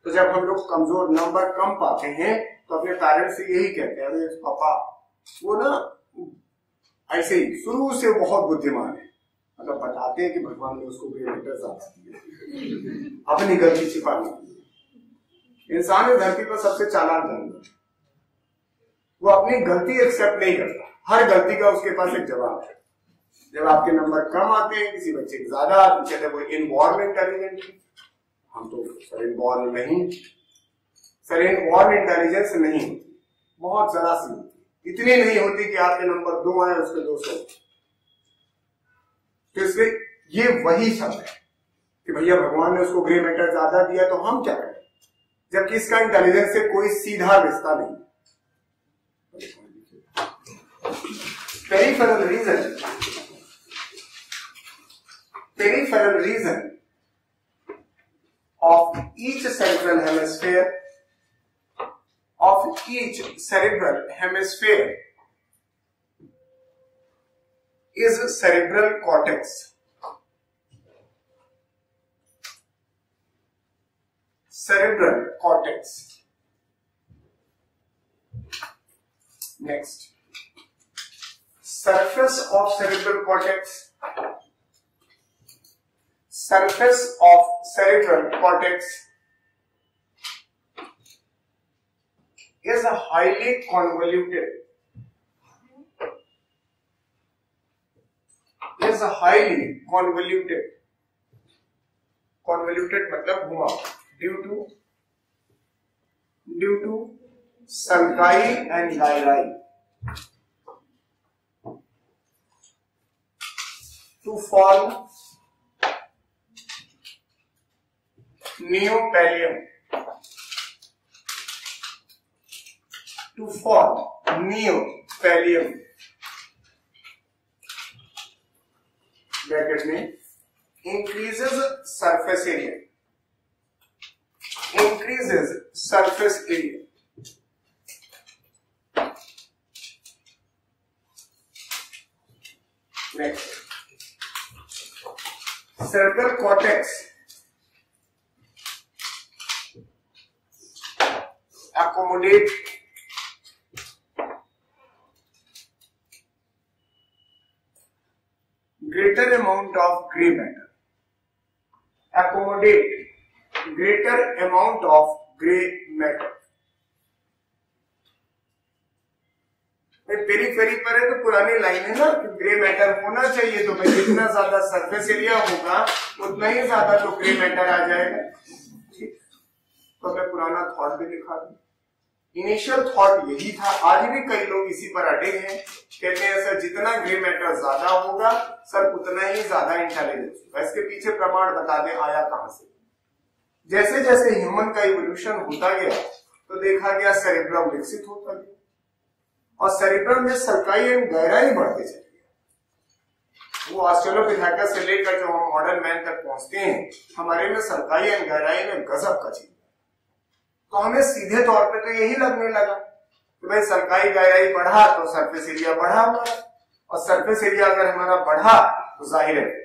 तो जब हम लोग कमजोर नंबर कम पाते हैं तो अपने पेरेंट्स से यही कहते हैं अरे पापा वो ना ऐसे ही शुरू से बहुत बुद्धिमान है मतलब बताते हैं कि भगवान ने उसको ग्रे मैटर ज्यादा दिया अपनी गलती छिपाने के लिए इंसान धरती पर सबसे चालाक जानवर है वो अपनी गलती एक्सेप्ट नहीं करता हर गलती का उसके पास एक जवाब है जब आपके नंबर कम आते हैं किसी बच्चे के ज्यादा आते कहते वो इनवॉल्व इंटेलिजेंट हम तो सर इनवॉल्व नहीं सर इनवॉल्व इंटेलिजेंस नहीं बहुत जरा सी इतनी नहीं होती कि आपके नंबर दो आए उसके दो सौ तो इसलिए ये वही शब्द है कि भैया भगवान ने उसको ग्रे मैटर ज्यादा दिया तो हम क्या करें जबकि इसका इंटेलिजेंस से कोई सीधा रिश्ता नहीं Peripheral region. Peripheral region of each central hemisphere of each cerebral hemisphere is cerebral cortex. Cerebral cortex. Next. surface of cerebral cortex surface of cerebral cortex is highly convoluted is highly convoluted convoluted मतलब घुमा due to due to sulci and gyri form new pallium. To form neopallium. Bracket में increases surface area. Increases surface area. Next cerebral cortex accommodate greater amount of gray matter accommodate greater amount of gray matter periphery पर है तो पुरानी line है ना तो grey matter होना चाहिए तो भाई जितना ज्यादा सरफेस एरिया होगा उतना ही ज्यादा तो ग्रे मैटर आ जाएगा ठीक तो मैं पुराना थॉट भी लिखा दू इनिशियल थॉट यही था आज भी कई लोग इसी पर अटे हैं कहते हैं सर जितना ग्रे मैटर ज्यादा होगा सर उतना ही ज्यादा इंटेलिजेंस होगा इसके पीछे प्रमाण बता दे आया कहां से जैसे जैसे ह्यूमन का इवोल्यूशन होता गया तो देखा गया सेरेब्रम विकसित होता गया और सेरिब्रम में सरकाई एवं गहराई बढ़ती चली है वो ऑस्ट्रेलोपिथाका से लेकर जो हम मॉडर्न मैन तक पहुंचते हैं हमारे में सरकाई एवं गहराई में गजब का चीज तो हमें सीधे तौर पर तो यही लगने लगा कि भाई सरकाई गहराई बढ़ा तो सरफेस एरिया बढ़ा हमारा और सरफेस एरिया अगर हमारा बढ़ा तो जाहिर है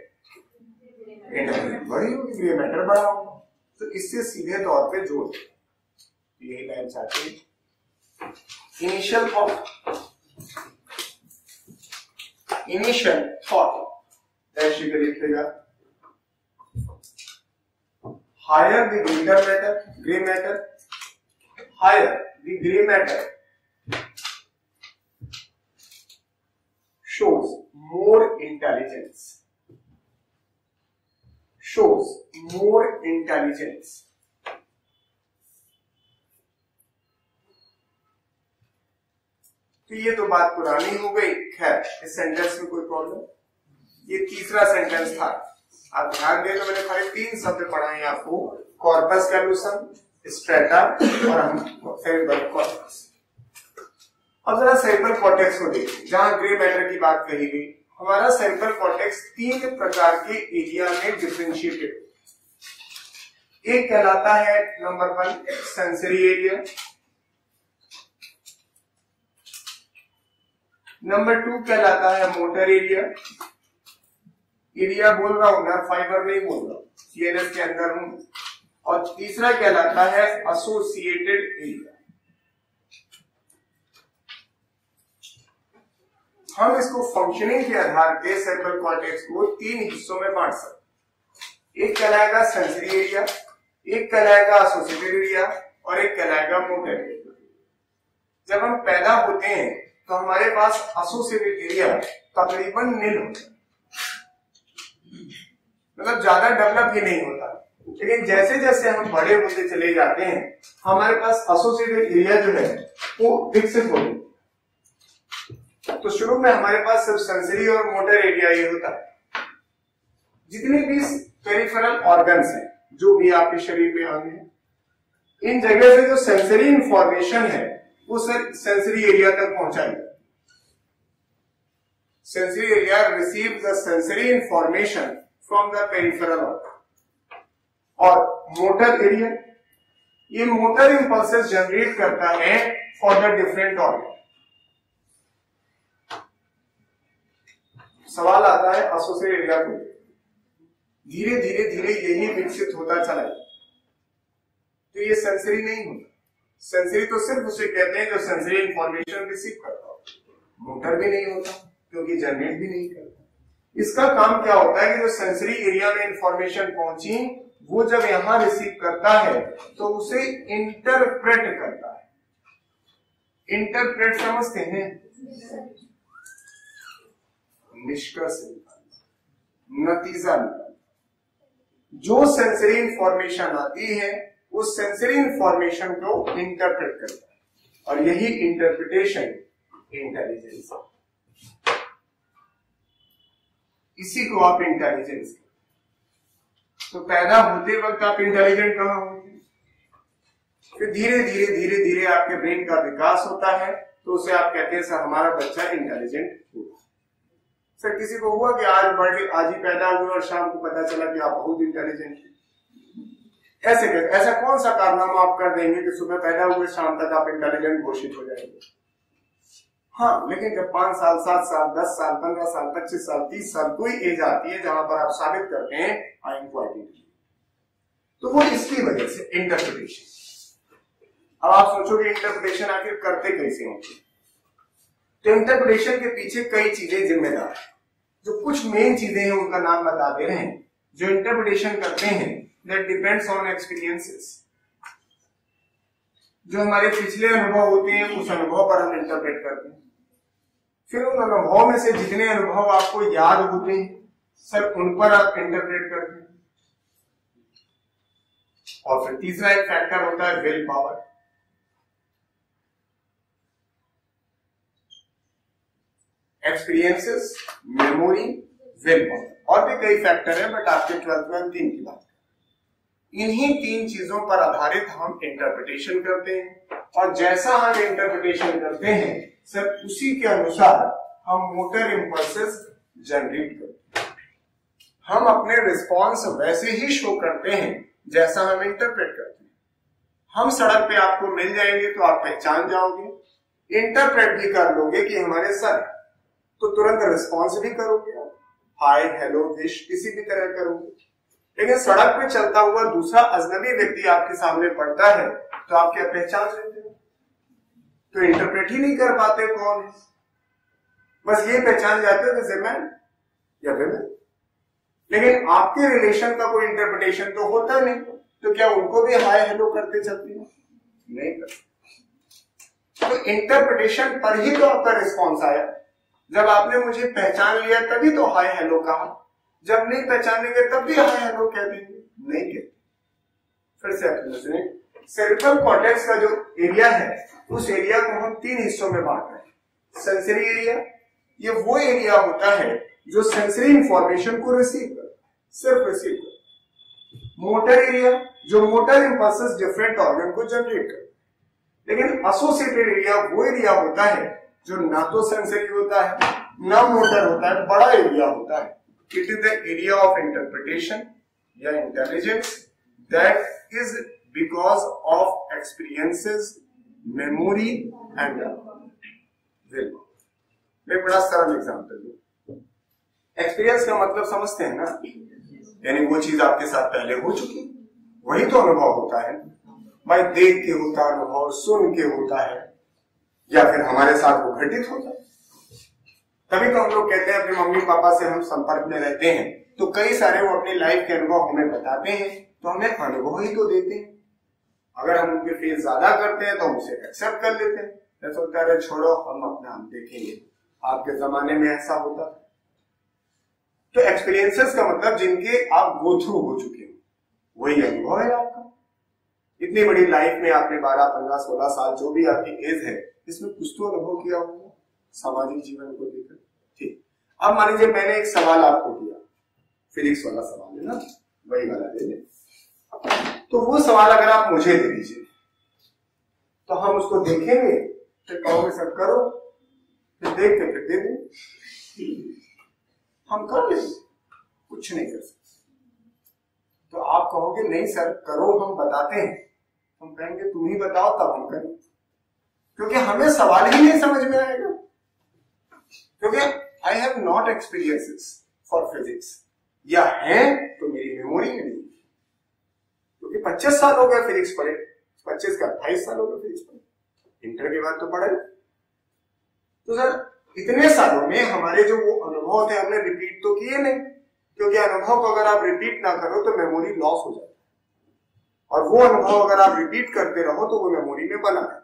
बड़ी होगी ग्रे मैटर बढ़ा होगा तो इससे सीधे तौर पे जोड़ यही लाइन चाहते हैं initial thought initial thought dash you can figure higher the greener matter gray matter higher the gray matter shows more intelligence shows more intelligence तो ये तो बात पुरानी हो गई खैर इस सेंटेंस में कोई प्रॉब्लम ये तीसरा सेंटेंस था आप ध्यान दें तो मैंने खाली तीन शब्द पढ़ाए आपको कॉर्पस कैलूसन स्ट्रेटा और हम सेरिब्रल कॉर्पस अब जरा सेरिब्रल कॉर्टेक्स को देखिए जहां ग्रे मैटर की बात कही गई हमारा सेरिब्रल कॉर्टेक्स तीन प्रकार के एरिया में डिफ्रेंशिएटेड एक कहलाता है number one sensory area number two कहलाता है मोटर एरिया एरिया बोल रहा हूं ना फाइबर नहीं बोल रहा हूं सीएनएस के अंदर हूं और तीसरा कहलाता है एसोसिएटेड एरिया हम इसको फंक्शनिंग के आधार पे सेंट्रल कॉन्टेक्स को तीन हिस्सों में बांट सकते एक कहलाएगा सेंसरी एरिया एक कहलाएगा एसोसिएटेड एरिया और एक कहलाएगा मोटर एरिया जब हम पैदा होते हैं तो हमारे पास एसोसिएटेड एरिया तकरीबन निल होता मतलब ज्यादा डेवलप ही नहीं होता लेकिन जैसे जैसे हम बड़े होते चले जाते हैं हमारे पास एसोसिएटेड एरिया जो है वो विकसित होगी तो शुरू में हमारे पास सिर्फ सेंसरी और मोटर एरिया ही होता है जितने भी पेरिफेरल ऑर्गन्स हैं जो भी आपके शरीर में आगे हैं इन जगह से जो सेंसरी इंफॉर्मेशन है वो सर सेंसरी एरिया तक पहुंचाई sensory area receive the sensory information from the peripheral और मोटर एरिया ये मोटर इंपल्सेस जनरेट करता है फॉर द डिफरेंट ऑर्गन सवाल आता है एसोसिएट एरिया को धीरे धीरे धीरे यही विकसित होता चला है तो ये सेंसरी नहीं होता सेंसरी तो सिर्फ उसे कहते हैं जो सेंसरी इंफॉर्मेशन रिसीव करता हो मोटर भी नहीं होता क्योंकि जनरेट भी नहीं करता इसका काम क्या होता है कि जो सेंसरी एरिया में इंफॉर्मेशन पहुंची वो जब यहां रिसीव करता है तो उसे इंटरप्रेट करता है इंटरप्रेट समझते हैं निष्कर्ष निकालना नतीजा निकालना जो सेंसरी इंफॉर्मेशन आती है उस सेंसरी इंफॉर्मेशन को इंटरप्रेट करता है और यही इंटरप्रिटेशन इंटेलिजेंस इसी को आप इंटेलिजेंस तो पैदा होते वक्त आप इंटेलिजेंट कहा होंगे फिर धीरे धीरे धीरे धीरे आपके ब्रेन का विकास होता है तो उसे आप कहते हैं सर हमारा बच्चा इंटेलिजेंट हुआ सर किसी को हुआ कि आज बर्थडे आज ही पैदा हुआ और शाम को पता चला कि आप बहुत इंटेलिजेंट हैं ऐसे कर, ऐसा कौन सा कारनामा आप कर देंगे कि सुबह पैदा हुए शाम तक आप इंटेलिजेंट घोषित हो जाएंगे हाँ लेकिन जब पांच साल सात साल दस साल पंद्रह साल पच्चीस साल तीस साल कोई एज आती है जहां पर आप साबित करते हैं आई एम क्वालिटी तो वो इसकी वजह से इंटरप्रिटेशन अब आप सोचोगे इंटरप्रिटेशन आखिर करते कैसे होंगे तो इंटरप्रिटेशन के पीछे कई चीजें जिम्मेदार जो कुछ मेन चीजें हैं उनका नाम बता दे रहे हैं जो इंटरप्रिटेशन करते हैं दैट डिपेंड्स ऑन एक्सपीरियंसेस जो हमारे पिछले अनुभव होते हैं उस अनुभव पर हम इंटरप्रेट करते हैं फिर उन अनुभव में से जितने अनुभव आपको याद होते हैं सर उन पर आप इंटरप्रेट करते हैं और फिर तीसरा एक फैक्टर होता है will power experiences memory will power और भी कई फैक्टर है बट आपके ट्वेल्थ में तीन की बात इन्हीं तीन चीजों पर आधारित हम इंटरप्रिटेशन करते हैं और जैसा हम इंटरप्रिटेशन करते हैं सर उसी के अनुसार हम मोटर इम्पल्सेस जनरेट करते हैं हम अपने रिस्पॉन्स वैसे ही शो करते हैं जैसा हम इंटरप्रेट करते हैं हम सड़क पे आपको मिल जाएंगे तो आप पहचान जाओगे इंटरप्रेट भी कर लोगे कि हमारे सर तो तुरंत रिस्पॉन्स भी करोगे आप हाय हेलो विश किसी भी तरह करोगे लेकिन सड़क पे चलता हुआ दूसरा अजनबी व्यक्ति आपके सामने पड़ता है तो आप क्या पहचान लेते हो तो इंटरप्रेट ही नहीं कर पाते कौन है बस ये पहचान जाते हो जैसे मैन या वेमेन लेकिन आपके रिलेशन का कोई इंटरप्रिटेशन तो होता नहीं तो क्या उनको भी हाय हेलो करते चलते हो नहीं करते तो इंटरप्रिटेशन पर ही तो आपका रिस्पॉन्स आया जब आपने मुझे पहचान लिया तभी तो हाय हेलो कहा जब नहीं पहचानेंगे तब भी हाय हेलो कह देंगे नहीं कहते फिर से आपको सुनिए सेरिब्रल कॉर्टेक्स का जो एरिया है उस एरिया को हम तीन हिस्सों में बांट रहे हैं सेंसरी एरिया ये वो एरिया होता है जो सेंसरी इंफॉर्मेशन को रिसीव कर सिर्फ रिसीव कर मोटर एरिया जो मोटर इंपल्स डिफरेंट ऑर्गन को जनरेट कर लेकिन एसोसिएटेड एरिया वो एरिया होता है जो ना तो सेंसरी होता है ना मोटर होता है बड़ा एरिया होता है It is the area of interpretation या intelligence that is because of experiences, memory and will. मैं बड़ा सरल एग्जांपल दू एक्सपीरियंस का मतलब समझते हैं ना यानी वो चीज आपके साथ पहले हो चुकी वही तो अनुभव होता है भाई देख के होता अनुभव सुन के होता है या फिर हमारे साथ वो घटित होता है तभी तो हम लोग कहते हैं अपने मम्मी पापा से हम संपर्क में रहते हैं तो कई सारे वो अपनी लाइफ के अनुभव हमें बताते हैं तो हमें अनुभव ही तो देते हैं अगर हम उनके फेस ज्यादा करते हैं तो हम उसे एक्सेप्ट कर लेते हैं तो सोचता अरे छोड़ो हम अपना हम देखेंगे आपके जमाने में ऐसा होता तो एक्सपीरियंसेस का मतलब जिनके आप गो थ्रू हो चुके हो वही अनुभव है आपका इतनी बड़ी लाइफ में आपने बारह पंद्रह सोलह साल जो भी आपकी एज है इसमें कुछ तो अनुभव किया होगा सामाजिक जीवन को देखकर ठीक अब मान लीजिए मैंने एक सवाल आपको दिया फिजिक्स वाला सवाल है ना वही वाला दे दे तो वो सवाल अगर आप मुझे दे दीजिए तो हम उसको देखेंगे फिर कहोगे सर करो फिर देखते फिर दे दें हम कर ले कुछ नहीं कर सकते तो आप कहोगे नहीं सर करो हम बताते हैं हम कहेंगे तुम ही बताओ तब हम करें क्योंकि हमें सवाल ही नहीं समझ में आएगा क्योंकि I have not experiences for physics या है तो मेरी मेमोरी में नहीं क्योंकि तो पच्चीस साल हो गए फिजिक्स पढ़े पच्चीस का अट्ठाईस साल हो गए फिजिक्स पढ़े इंटर के बाद तो पढ़े तो सर इतने सालों में हमारे जो वो अनुभव थे हमने रिपीट तो किए नहीं क्योंकि अनुभव को अगर आप रिपीट ना करो तो मेमोरी लॉस हो जाती है और वो अनुभव अगर आप रिपीट करते रहो तो वो मेमोरी में बना रहता है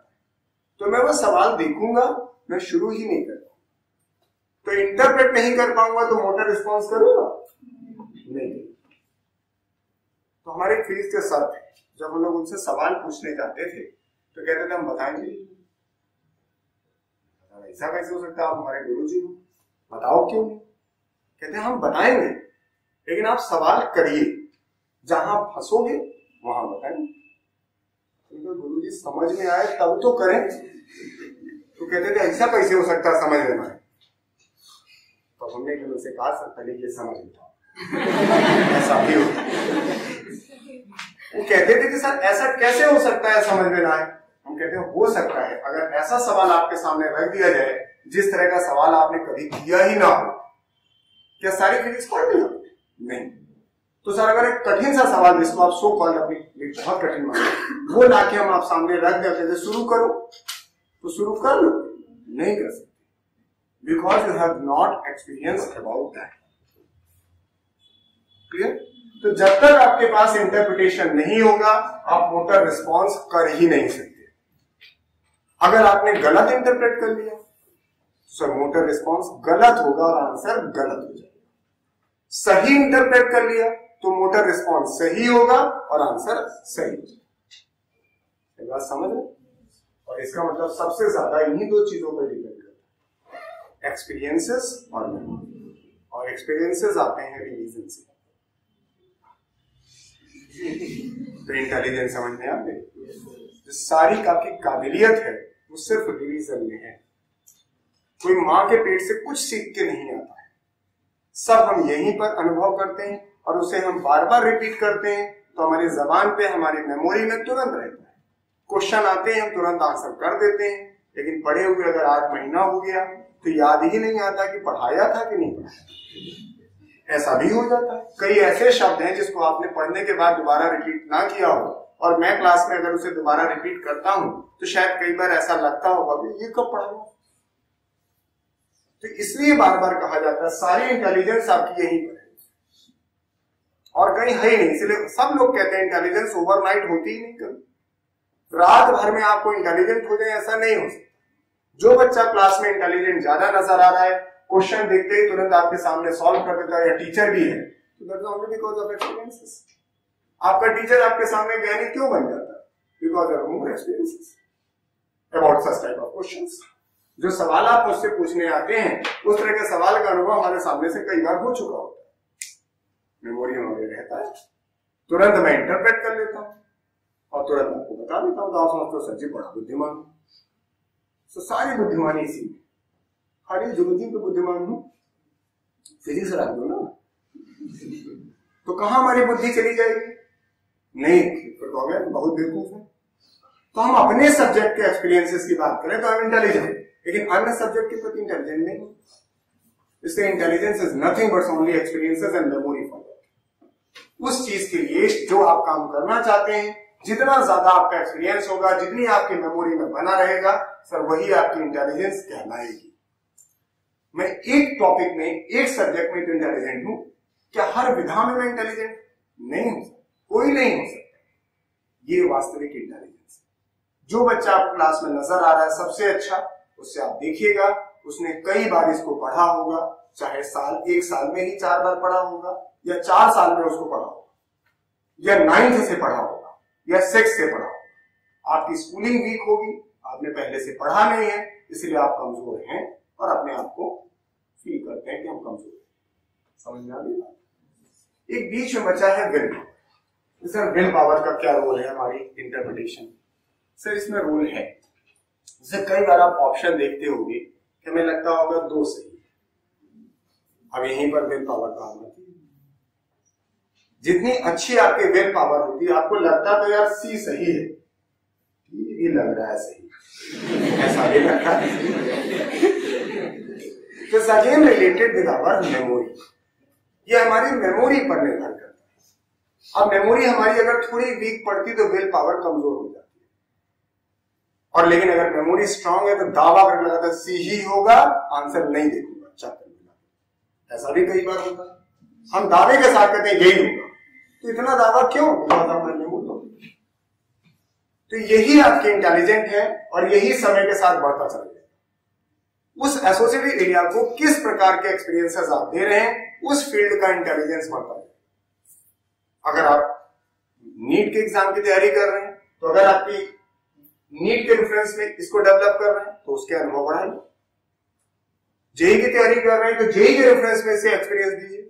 तो मैं वो सवाल देखूंगा मैं शुरू ही नहीं कर तो इंटरप्रेट नहीं कर पाऊंगा तो मोटर रिस्पॉन्स करूंगा नहीं तो हमारे क्विज के सर थे जब हम लोग उनसे सवाल पूछने जाते थे तो कहते थे हम बताएंगे ऐसा कैसे हो सकता आप हमारे गुरु जी हो बताओ क्यों कहते हम बताएंगे लेकिन आप सवाल करिए जहां फंसोगे वहां बताएंगे तो गुरु जी समझ में आए तब तो करें तो कहते थे ऐसा कैसे हो सकता समझ में आए और हमने भी उनसे कहा सर पहले ये समझ लिया ऐसा भी वो कहते थे कि सर ऐसा कैसे हो सकता है समझ में ना आए हम कहते हैं हो सकता है अगर ऐसा सवाल आपके सामने रख दिया जाए जिस तरह का सवाल आपने कभी किया ही ना हो क्या सारी फिजिक्स पढ़ ली नहीं तो सर अगर एक कठिन सा सवाल जिसको आप सो कॉल अपनी बहुत कठिन मान वो लाके हम आप सामने रख देते शुरू करो तो शुरू कर लो नहीं कर सकते because you have not experienced about that. Clear? तो जब तक आपके पास इंटरप्रिटेशन नहीं होगा आप मोटर रिस्पॉन्स कर ही नहीं सकते अगर आपने गलत इंटरप्रेट कर लिया सो मोटर रिस्पॉन्स गलत होगा और आंसर गलत हो जाएगा सही इंटरप्रेट कर लिया तो मोटर रिस्पॉन्स सही होगा और आंसर सही हो जाएगा समझ रहे और इसका मतलब सबसे ज्यादा इन्हीं दो चीजों पर डिपेंड एक्सपीरियंसेस और मेमोरी और एक्सपीरियंसेस आते हैं रिलीजन से तो इंटेलिजेंस समझ में आते जो सारी आपकी काबिलियत है वो सिर्फ रिलीजन में है कोई माँ के पेट से कुछ सीख के नहीं आता है सब हम यहीं पर अनुभव करते हैं और उसे हम बार बार रिपीट करते हैं तो हमारी जबान पे हमारी मेमोरी में तुरंत रहता है क्वेश्चन आते हैं हम तुरंत आंसर कर देते हैं लेकिन पढ़े हुए अगर आठ महीना हो गया तो याद ही नहीं आता कि पढ़ाया था कि नहीं पढ़ाया ऐसा भी हो जाता है कई ऐसे शब्द हैं जिसको आपने पढ़ने के बाद दोबारा रिपीट ना किया हो और मैं क्लास में अगर उसे दोबारा रिपीट करता हूं तो शायद कई बार ऐसा लगता होगा कि ये कब पढ़ाया तो इसलिए बार बार कहा जाता है सारी इंटेलिजेंस आपकी यहीं पर है और कहीं है ही नहीं इसलिए सब लोग कहते हैं इंटेलिजेंस ओवरनाइट होती ही नहीं कभी रात भर में आपको इंटेलिजेंट हो जाए ऐसा नहीं हो सकता जो बच्चा क्लास में इंटेलिजेंट ज्यादा नजर आ रहा है क्वेश्चन देखते ही तुरंत आपके सामने सॉल्व कर देता है या टीचर भी है तो आपका टीचर आपके सामने ज्ञानी क्यों बन जाता है because of more experience about such type of question जो सवाल आप मुझसे पूछने आते हैं उस तरह के सवाल का अनुभव हमारे सामने से कई बार हो चुका होता है मेमोरी हमारे रहता है तुरंत मैं इंटरप्रेट कर लेता हूं और तुरंत आपको बता देता हूं तो आप समझते हो सर जी बड़ा बुद्धिमान सो सारी बुद्धिमान इसी में खाली जोगी पे तो बुद्धिमान हूं फिजिक्स रख दो ना तो कहा हमारी बुद्धि चली जाएगी नहीं फिर तो गया बहुत बेवकूफ है तो हम अपने सब्जेक्ट के एक्सपीरियंसेस की बात करें तो हम इंटेलिजेंट लेकिन अन्य सब्जेक्ट के प्रति इंटेलिजेंट नहीं इसलिए intelligence is nothing but only experiences and memory for उस चीज के लिए जो आप काम करना चाहते हैं जितना ज्यादा आपका एक्सपीरियंस होगा जितनी आपकी मेमोरी में बना रहेगा सर वही आपकी इंटेलिजेंस कहलाएगी मैं एक टॉपिक में एक सब्जेक्ट में तो इंटेलिजेंट हूं क्या हर विधा में मैं इंटेलिजेंट नहीं हो सकता कोई नहीं हो सकता ये वास्तविक इंटेलिजेंस जो बच्चा आप क्लास में नजर आ रहा है सबसे अच्छा उससे आप देखिएगा उसने कई बार इसको पढ़ा होगा चाहे साल एक साल में ही चार बार पढ़ा होगा या चार साल में उसको पढ़ा होगा या नाइन्थ से पढ़ा होगा या सेक्स से पढ़ाओ आपकी स्कूलिंग वीक होगी आपने पहले से पढ़ा नहीं है इसलिए आप कमजोर हैं और अपने आप को फील करते हैं कि हम कमजोर हैं समझ में आ गई एक बीच में बचा है विल पावर विल पावर का क्या रोल है हमारी इंटरप्रिटेशन सर इसमें रोल है जैसे कई बार आप ऑप्शन देखते होंगे कि हमें लगता होगा दो सही अब यहीं पर विल पावर का आना जितनी अच्छी आपके विल पावर होती है आपको लगता तो यार सी सही है ये लग रहा है सही ऐसा भी लगता है तो सजेन रिलेटेड विद आवर मेमोरी ये हमारी मेमोरी पर निर्भर करता है अब मेमोरी हमारी अगर थोड़ी वीक पड़ती तो विल पावर कमजोर हो जाती है और लेकिन अगर मेमोरी स्ट्रांग है तो दावा करने लगा था सी ही होगा आंसर नहीं देखूंगा चैप्टर ऐसा भी कई बार होता हम दावे के साथ कहते हैं यही होगा तो इतना दावा क्यों दादा मान्य मूल्य तो यही आपके इंटेलिजेंट है और यही समय के साथ बढ़ता चल है उस एसोसिएटिव एरिया को किस प्रकार के एक्सपीरियंसेस आप दे रहे हैं उस फील्ड का इंटेलिजेंस बढ़ता है अगर आप नीट के एग्जाम की तैयारी कर रहे हैं तो अगर आपकी नीट के रेफरेंस में इसको डेवलप कर रहे हैं तो उसके अनुभव बढ़ाएंगे जेई की तैयारी कर रहे हैं तो जेई के रेफरेंस में इसे एक्सपीरियंस दीजिए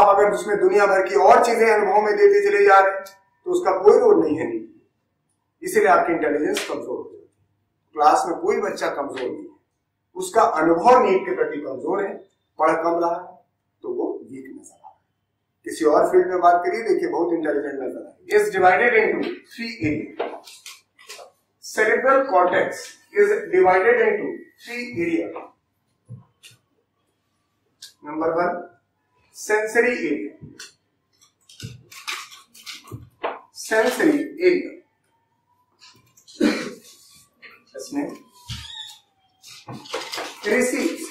आप अगर उसमें दुनिया भर की और चीजें अनुभव में देते चले जा रहे तो उसका कोई रोल नहीं है इसीलिए आपकी इंटेलिजेंस कमजोर हो जाती है क्लास में कोई बच्चा कमजोर नहीं है उसका अनुभव नीट के प्रति कमजोर है पढ़ कम रहा है तो वो वीक नजर आ रहा है किसी और फील्ड में बात करिए देखिए बहुत इंटेलिजेंट नजर आ is divided into three area cerebral is divided into three area number one sensory area sensory area इसमें receive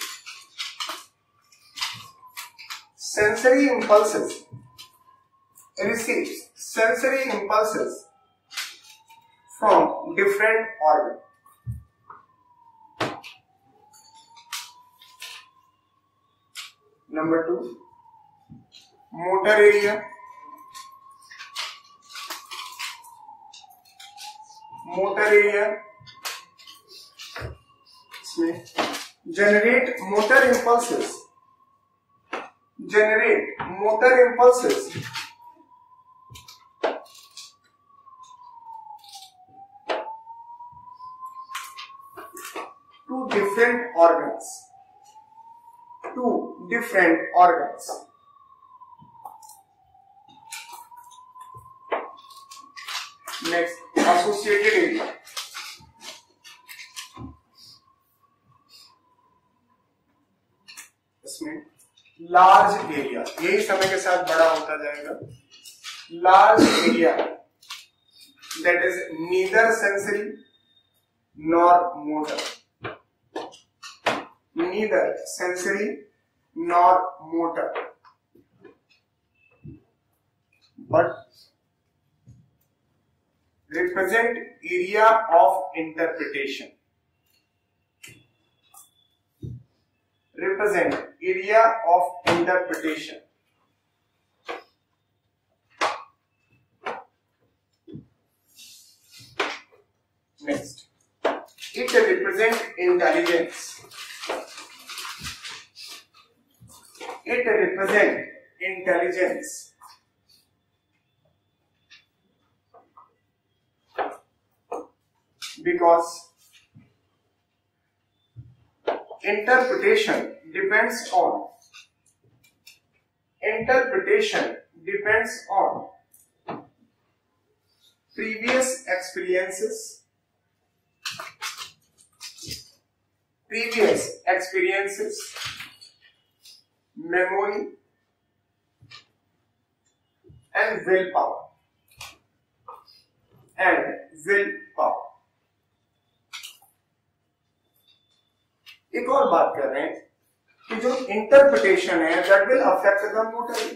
sensory impulses receive sensory impulses from different organ number two motor area motor area generate motor impulses generate motor impulses to different organs to different organs next associated area इसमें large area यही समय के साथ बड़ा होता जाएगा large area that is neither sensory nor motor neither sensory nor motor but represent area of interpretation. Represent area of interpretation. Next, it represents intelligence. It represents intelligence. because interpretation depends on interpretation depends on previous experiences previous experiences memory and willpower and willpower एक और बात कर रहे हैं कि जो interpretation है that will affect the motor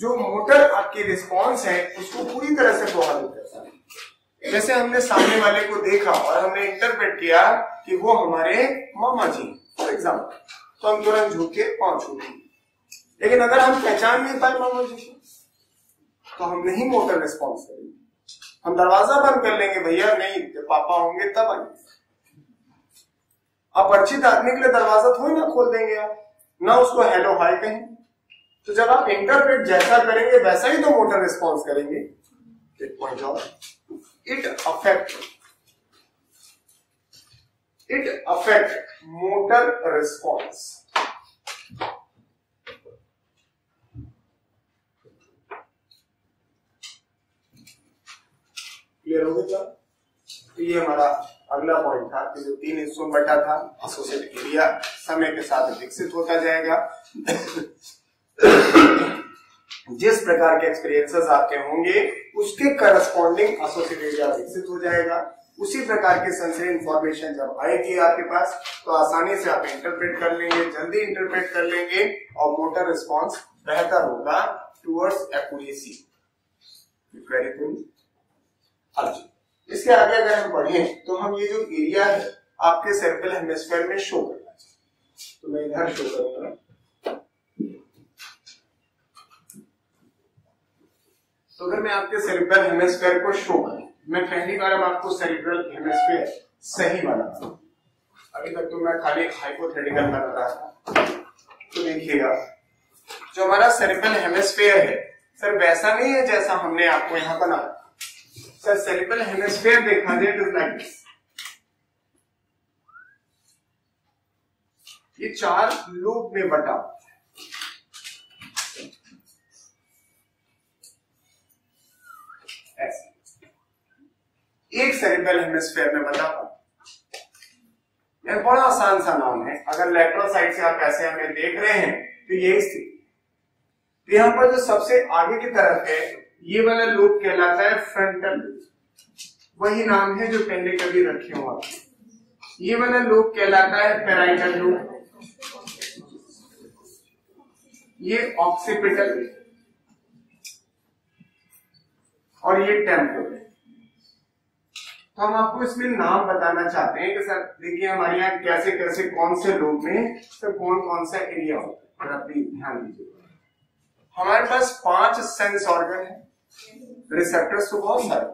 जो मोटर आपकी रिस्पॉन्स है उसको पूरी तरह से प्रभावित करता है जैसे हमने सामने वाले को देखा और हमने इंटरप्रेट किया कि वो हमारे मामा जी फॉर एग्जाम्पल तो हम तुरंत झुक के पहुंच गए लेकिन अगर हम पहचान नहीं पाए मामा जी को तो हम नहीं मोटर रिस्पॉन्स करेंगे हम दरवाजा बंद कर लेंगे भैया नहीं पापा होंगे तब आएंगे आप परिचित आदमी के लिए दरवाजा थोड़ी ना खोल देंगे आप ना उसको हेलो हाई कहें तो जब आप इंटरप्रेट जैसा करेंगे वैसा ही तो मोटर रिस्पॉन्स करेंगे एक point it affect it affect motor response clear हो गया तो ये हमारा अगला पॉइंट था कि जो तीन हिस्सों में बटा था एसोसिएट एरिया समय के साथ विकसित होता जाएगा जिस प्रकार के एक्सपीरियंसेस आपके होंगे उसके करस्पॉन्डिंग एसोसिएट एरिया विकसित हो जाएगा उसी प्रकार के संशय इंफॉर्मेशन जब आएगी आपके पास तो आसानी से आप इंटरप्रेट कर लेंगे जल्दी इंटरप्रेट कर लेंगे और मोटर रिस्पॉन्स बेहतर होगा towards accuracy very good Arjun इसके आगे अगर हम पढ़े तो हम ये जो एरिया है आपके सर्कल हेमिस्फेयर में शो करना चाहिए तो मैं इधर शो करूंगा तो अगर मैं आपके सेरिब्रल हेमेस्फेयर को शो करूं मैं पहली बार अब आपको सेरिब्रल हेमेस्फेयर सही बनाता हूं अभी तक तो मैं खाली हाइपोथेटिकल बना रहा था तो देखिएगा जो हमारा सेरिब्रल हेमेस्फेयर है सर वैसा नहीं है जैसा हमने आपको यहां बनाया सर cerebral hemisphere देखा consider तो ये चार लूप में बटा एक सेरिब्रल हेमिस्फेयर में बटा यह बड़ा आसान सा नाम है अगर लेटरल साइड से आप ऐसे हमें देख रहे हैं तो यही स्थिति तो यहां पर जो सबसे आगे की तरफ है ये वाला लूप कहलाता है फ्रंटल लूप वही नाम है जो पहले कभी रखे हो आप ये वाला लूप कहलाता है पेराइटल लूप ये ऑक्सीपिटल और ये टेम्पल तो हम आपको इसमें नाम बताना चाहते हैं कि सर देखिए हमारे यहाँ कैसे कैसे कौन से लोग में तो कौन कौन सा एरिया होता है आप ध्यान दीजिए हमारे पास पांच सेंस ऑर्गन है रिसेप्टर्स तो बहुत सारे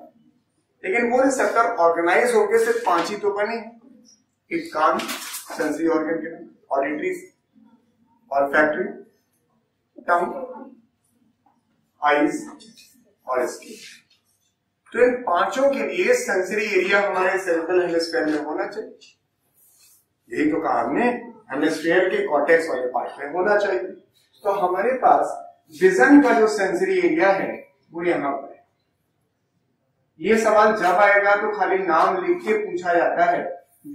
लेकिन वो रिसेप्टर ऑर्गेनाइज होकर सिर्फ पांच ही तो बने एक कान सेंसरी ऑर्गन के ऑडिट्री और फैक्ट्री टंग आईज और स्किन तो इन पांचों के लिए सेंसरी एरिया हमारे सेंट्रल हेमिस्फेयर में होना चाहिए यही तो कहा हमने हेमिस्फेयर के कॉटेक्स वाले पार्ट में होना चाहिए तो हमारे पास विजन का जो सेंसरी एरिया है वो यहां पर ये सवाल जब आएगा तो खाली नाम लिख के पूछा जाता है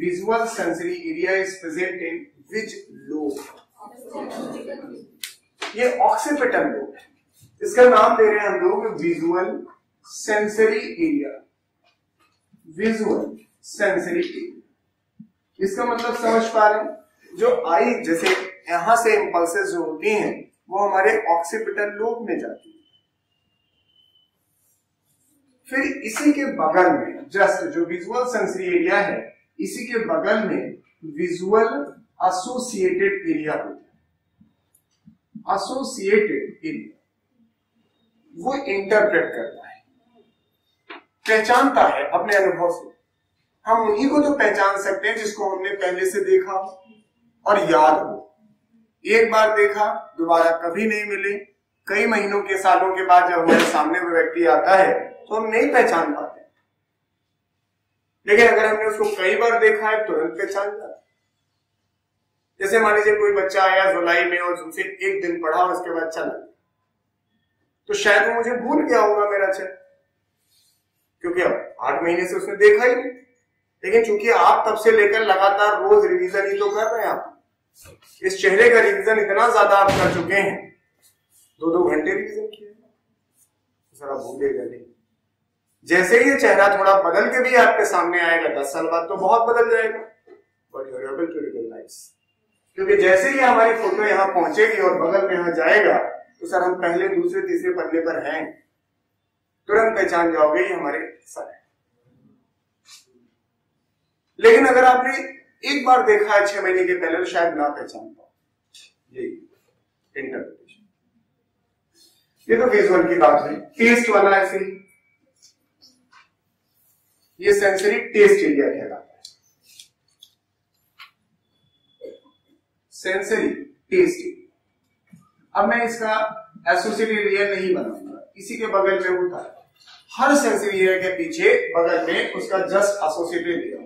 visual sensory area is present in which lobe ये ऑक्सीपिटल लोब है इसका नाम दे रहे हैं हम लोग visual sensory area visual sensory area इसका मतलब समझ पा रहे हैं जो आई जैसे यहां से इंपल्सेस जो होती हैं वो हमारे ऑक्सीपिटल लोब में जाती है फिर इसी के बगल में जस्ट जो विजुअल सेंसरी एरिया है इसी के बगल में विजुअल एसोसिएटेड एरिया होता है एसोसिएटेड एरिया वो इंटरप्रेट करता है पहचानता है अपने अनुभव से हम उन्हीं को तो पहचान सकते हैं जिसको हमने पहले से देखा और याद हो एक बार देखा दोबारा कभी नहीं मिले कई महीनों के सालों के बाद जब हमारे सामने वो व्यक्ति आता है तो हम नहीं पहचान पाते लेकिन अगर हमने उसको कई बार देखा है तुरंत पहचान जाते जैसे मान लीजिए कोई बच्चा आया जुलाई में और उनसे एक दिन पढ़ा और उसके बाद चल तो शायद वो मुझे भूल गया होगा मेरा चल क्योंकि अब आठ महीने से उसने देखा ही नहीं लेकिन चूंकि आप तब से लेकर लगातार रोज रिवीजन ही तो कर रहे हैं आप इस चेहरे का रिवीजन इतना ज्यादा आप कर चुके हैं दो दो घंटे रिवीजन किया सर आप भूलेगा नहीं जैसे ही ये चेहरा थोड़ा बदल के भी आपके सामने आएगा दस साल बाद तो बहुत बदल जाएगा but you're able to recognise क्योंकि जैसे ही हमारी फोटो यहाँ पहुंचेगी और बगल में यहाँ जाएगा तो सर हम पहले दूसरे तीसरे पन्ने पर हैं तुरंत पहचान जाओगे ये हमारे सर है लेकिन अगर आपने एक बार देखा है छह महीने के पहले तो शायद ना पहचान पाओ ये इंटरप्रिटेशन ये तो वन की बात है टेस्ट वाला ऐसे ये सेंसरी टेस्ट एरिया कहलाता है सेंसरी टेस्ट एरिया अब मैं इसका एसोसिएटेड एरिया नहीं बनाऊंगा इसी के बगल में होता है हर सेंसरी एरिया के पीछे बगल में उसका जस्ट एसोसिएटेड एरिया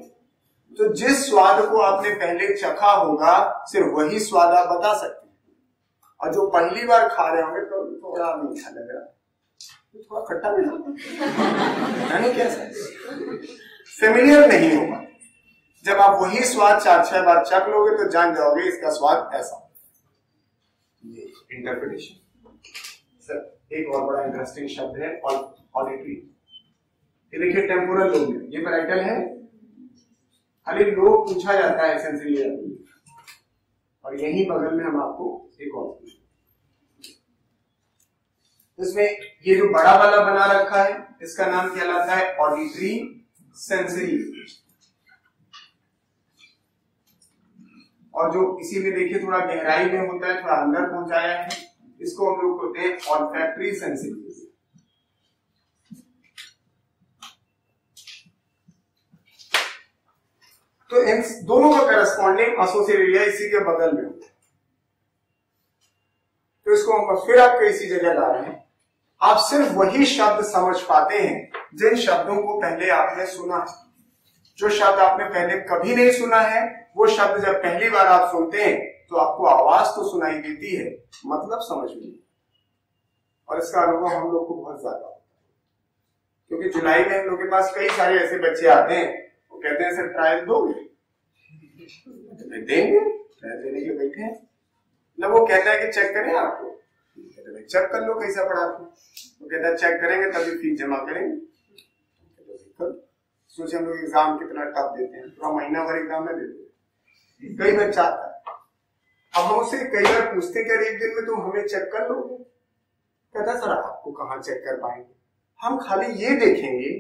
तो जिस स्वाद को आपने पहले चखा होगा सिर्फ वही स्वाद आप बता सकते हैं और जो पहली बार खा रहे होंगे तो थोड़ा मीठा लग रहा थोड़ा खट्टा भी यानी कैसा फेमिलियर नहीं होगा जब आप वही स्वाद चार छह बार चख लोगे तो जान जाओगे इसका स्वाद ऐसा ये इंटरप्रिटेशन सर एक और बड़ा इंटरेस्टिंग शब्द है ऑडिटरी ये देखिए टेम्पोरल लोग ये पैराइटल है खाली लोग पूछा जाता है सेंसिलियर और यही बगल में हम आपको एक और इसमें ये जो बड़ा वाला बना रखा है इसका नाम क्या लाता है ऑडिटरी सेंसरी और जो इसी में देखिए थोड़ा गहराई में होता है थोड़ा अंदर पहुंचाया है इसको हम लोग कहते हैं और फैक्ट्री सेंसिटिव तो इन दोनों का करस्पॉन्डिंग एसोसिएट एरिया इसी के बगल में होता है तो इसको हम फिर आप इसी जगह ला रहे हैं आप सिर्फ वही शब्द समझ पाते हैं जिन शब्दों को पहले आपने सुना जो शब्द आपने पहले कभी नहीं सुना है वो शब्द जब पहली बार आप सुनते हैं तो आपको आवाज तो सुनाई देती है मतलब समझ में और इसका अनुभव हम लोग को बहुत ज्यादा होता है क्योंकि जुलाई में हम लोग के पास कई सारे ऐसे बच्चे आते हैं वो कहते हैं सर ट्रायल दोगे देंगे ट्रायल देने के बैठे हैं ना मतलब वो कहता है कि चेक करें आपको ठीक है चेक तो कर लो कैसा पढ़ा तू तो कहता चेक करेंगे तभी फीस जमा करेंगे सोचे हम लोग एग्जाम कितना टफ देते हैं पूरा महीना भर एग्जाम में देते हैं कई बार चाहता है अब हम उससे कई बार पूछते क्या एक दिन में तुम हमें चेक कर लोगे कहता सर आपको कहा चेक कर पाएंगे हम खाली ये देखेंगे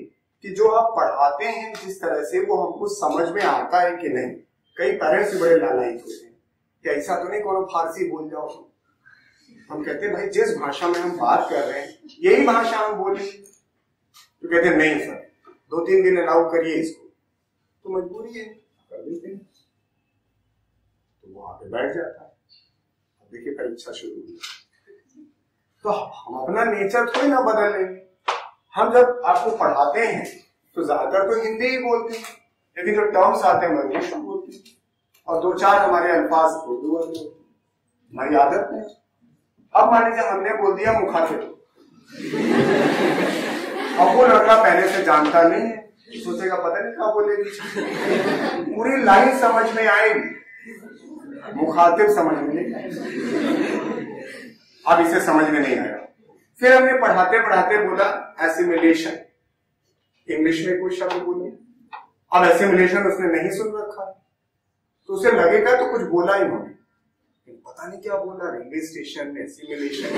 कि जो आप पढ़ाते हैं जिस तरह से वो हमको समझ में आता है कि नहीं कई पेरेंट्स बड़े लालायित होते हैं कि ऐसा तो नहीं कौन फारसी बोल जाओ हम कहते हैं भाई जिस भाषा में हम बात कर रहे हैं यही भाषा हम बोले तो कहते हैं नहीं सर दो तीन दिन अलाउ करिए इसको तो मजबूरी है कर देते हैं तो वो आगे बैठ जाता है अब देखिए परीक्षा शुरू हुई तो हम अपना नेचर थोड़ी ना बदल लेंगे हम जब आपको पढ़ाते हैं तो ज्यादातर तो हिंदी ही बोलते हैं लेकिन जो टर्म्स आते हैं वो इंग्लिश में बोलते हैं और दो चार हमारे अल्फाज उर्दू हैं हमारी आदत है अब मान लीजिए हमने बोल दिया मुखातिब अब वो लड़का पहले से जानता नहीं है सोचेगा पता नहीं क्या बोलेगी पूरी लाइन समझ में आएगी मुखातिब समझ में नहीं अब इसे समझ में नहीं आया फिर हमने पढ़ाते पढ़ाते बोला एसिमिलेशन इंग्लिश में कोई शब्द बोले अब एसिमिलेशन उसने नहीं सुन रखा तो उसे लगेगा तो कुछ बोला ही होगा लेकिन पता नहीं क्या बोला रेलवे स्टेशन में सिमुलेशन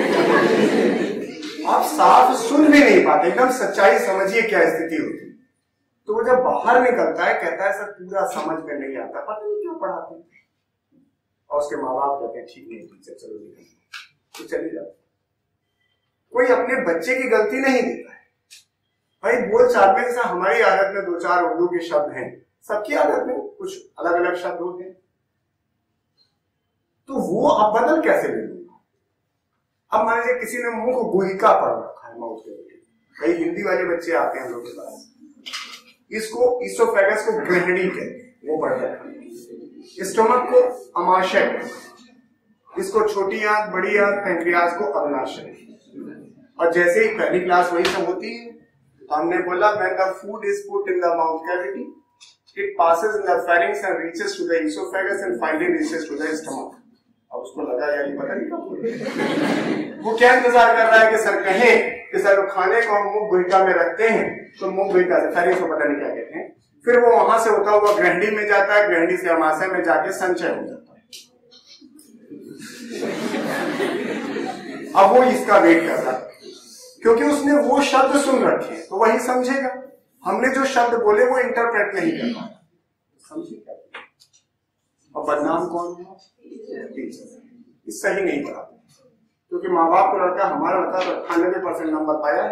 आप साफ सुन भी नहीं पाते एकदम सच्चाई समझिए क्या स्थिति होती तो वो जब बाहर निकलता है कहता है सर पूरा समझ में नहीं आता पता नहीं क्यों पढ़ाते और उसके माँ बाप कहते हैं ठीक नहीं टीचर चलो निकल तो चले जाते कोई अपने बच्चे की गलती नहीं देता है भाई बोल चाल में जैसा हमारी आदत में दो चार उर्दू के शब्द हैं सबकी आदत में कुछ अलग अलग शब्द होते हैं तो वो अब बदल कैसे ले लूंगा अब मान लीजिए किसी ने मुख गोहिका पढ़ रखा है माउथ के लिए कई हिंदी वाले बच्चे आते हैं लोगों के पास इसको इसोफेगस को ग्रेनडी कहते हैं वो पढ़ रखा है स्टमक को अमाशय इसको छोटी आंख बड़ी आंख पैंक्रियाज को अग्नाशय और जैसे ही पहली क्लास वही सब होती है तो हमने बोला man the food is put in the mouth cavity it passes in the pharynx and reaches to the oesophagus and finally reaches to the stomach अब उसको लगा यानी पता नहीं कब वो क्या इंतजार कर रहा है कि सर कहे कि सर खाने को हम मुख गुहिका में रखते हैं तो मुख गुहिका से सर इसको पता नहीं क्या कहते हैं फिर वो वहां से होता हुआ ग्रहणी में जाता है ग्रहणी से अमाशय में जाके संचय हो जाता है अब वो इसका वेट कर रहा क्योंकि उसने वो शब्द सुन रखे तो वही समझेगा हमने जो शब्द बोले वो इंटरप्रेट नहीं कर पाया समझेगा बदनाम कौन है टीचर सही नहीं पढ़ाते क्योंकि माँ बाप का लड़का हमारा लड़का अट्ठानबे तो परसेंट नंबर पाया है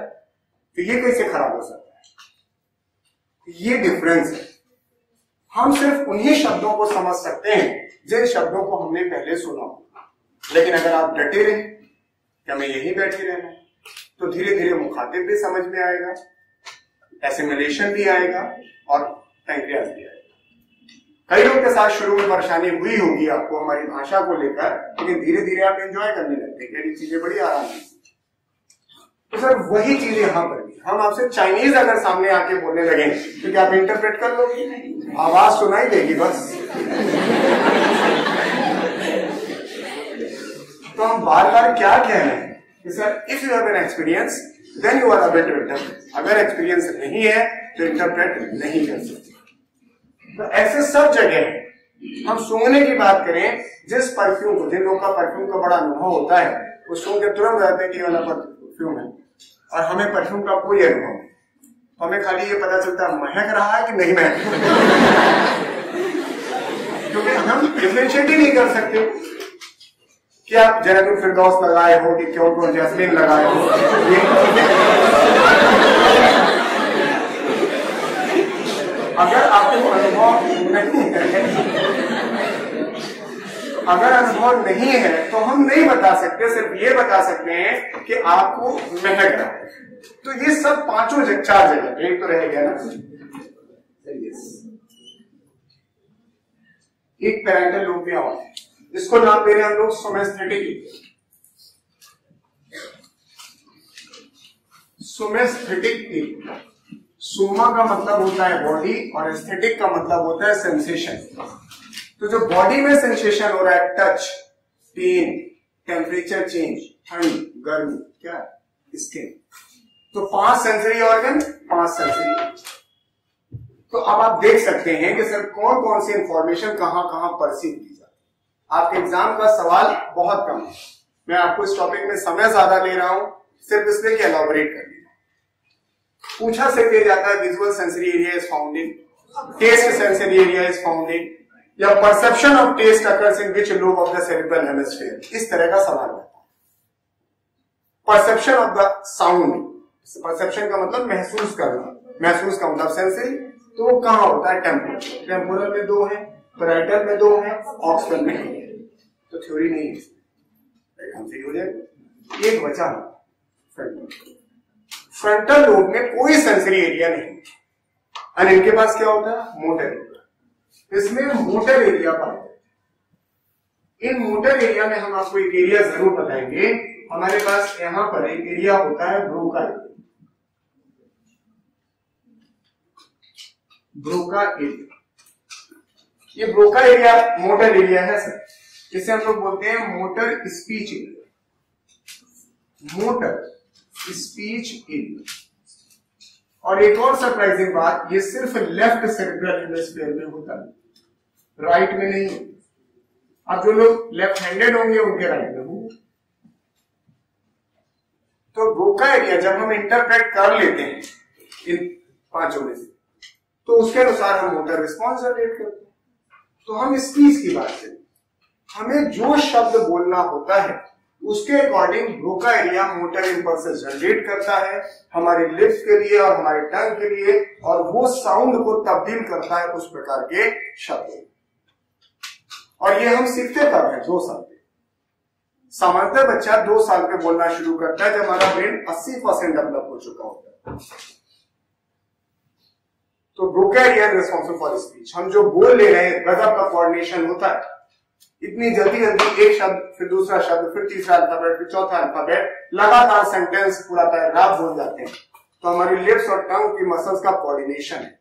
तो ये कैसे खराब हो सकता है तो ये डिफरेंस है हम सिर्फ उन्हीं शब्दों को समझ सकते हैं जिन शब्दों को हमने पहले सुना लेकिन अगर आप डटे रहे कि हमें यहीं बैठे रहना तो धीरे धीरे मुखातिब भी समझ में आएगा एसिमिलेशन भी आएगा और पैंक्रियाज भी आएगा कईयों के साथ शुरू में परेशानी हुई होगी आपको हमारी भाषा को लेकर लेकिन धीरे धीरे आप एंजॉय करने लगते हैं चीजें बड़ी आराम तो सर वही चीजें हम करेंगे हम आपसे चाइनीज अगर सामने आके बोलने लगे तो क्या आप इंटरप्रेट कर लोगे आवाज सुनाई तो देगी बस तो हम बार बार क्या कह रहे हैं कि sir if you have an experience then you are a better interpret अगर एक्सपीरियंस नहीं है तो इंटरप्रेट नहीं कर सकते तो ऐसे सब जगह है हम सूंघने की बात करें जिस परफ्यूम को जिन लोगों का परफ्यूम का बड़ा अनुभव होता है वो सूंघ के तुरंत रहते हैं कि वाला परफ्यूम है और हमें परफ्यूम का कोई अनुभव तो हमें खाली ये पता चलता है महक रहा है कि नहीं महक क्योंकि हम डिफ्रेंशिएट ही नहीं कर सकते कि आप जैनब फिरदौस लगाए हो कि क्यों क्यों जैसमिन लगाए हो तो अगर आप नहीं है अगर अनुभव नहीं है तो हम नहीं बता सकते सिर्फ ये बता सकते हैं कि आपको मेहनत रहा है तो ये सब पांचों चार जगह एक तो रह गया ना एक पैरेंटल लूप में और इसको नाम दे रहे हैं हम लोग सोमेस्थेटिक सोमेस्थेटिक सोमा का मतलब होता है बॉडी और एस्थेटिक का मतलब होता है सेंसेशन तो जो बॉडी में सेंसेशन हो रहा है टच पेन टेम्परेचर चेंज ठंड गर्मी क्या स्किन तो पांच सेंसरी ऑर्गन पांच सेंसरी तो अब आप देख सकते हैं कि सर कौन कौन सी इंफॉर्मेशन कहां कहां परसीव की जाती है आपके एग्जाम का सवाल बहुत कम है मैं आपको इस टॉपिक में समय ज्यादा ले रहा हूं सिर्फ इसलिए कि एलोबरेट कर पूछा से किया जाता है visual sensory area is found in taste sensory area is found in या perception of taste occurs in which lobe of the cerebral hemisphere इस तरह का सवाल रहता है perception of the sound perception का मतलब महसूस करना महसूस का मतलब सेंसरी तो वो कहाँ होता है टेम्पोरल टेम्पोरल में दो है पैराइटल में दो है ऑक्सफर्ड में है तो थ्योरी नहीं है एक बचा है फ्रंटल लोब में कोई सेंसरी एरिया नहीं और इनके पास क्या होता है मोटर एरिया इसमें मोटर एरिया पाए इन मोटर एरिया में हम आपको एक एरिया जरूर बताएंगे हमारे पास यहां पर एक एरिया होता है ब्रोका एरिया ब्रोका एरिया ये ब्रोका एरिया मोटर एरिया है सर इसे हम लोग बोलते हैं motor speech area motor speech इन और एक और सरप्राइजिंग बात ये सिर्फ लेफ्ट सेरेब्रल हेमिस्फीयर में होता है राइट में नहीं अब जो लोग लेफ्ट हैंडेड होंगे उनके राइट में होंगे तो रोका एरिया जब हम इंटरप्रेट कर लेते हैं इन पांचों में से तो उसके अनुसार हम मोटर रिस्पॉन्स जनरेट करते हैं तो हम स्पीच की बात करें हमें जो शब्द बोलना होता है उसके according Broca area motor impulse generate करता है हमारे लिप्स के लिए और हमारे टंग के लिए और वो साउंड को तब्दील करता है उस प्रकार के शब्द और ये हम सीखते तब है दो साल पे समझते बच्चा दो साल के बोलना शुरू करता है जब हमारा ब्रेन 80 परसेंट डेवलप हो चुका होता है तो Broca area responsible for speech हम जो बोल ले रहे हैं गजब का कोऑर्डिनेशन होता है इतनी जल्दी जल्दी एक शब्द फिर दूसरा शब्द फिर तीसरा अल्फाबेट फिर चौथा अल्फाबेट लगातार सेंटेंस पूरा पैराग्राफ बोल जाते हैं तो हमारी लिप्स और टंग की मसल्स का कोऑर्डिनेशन है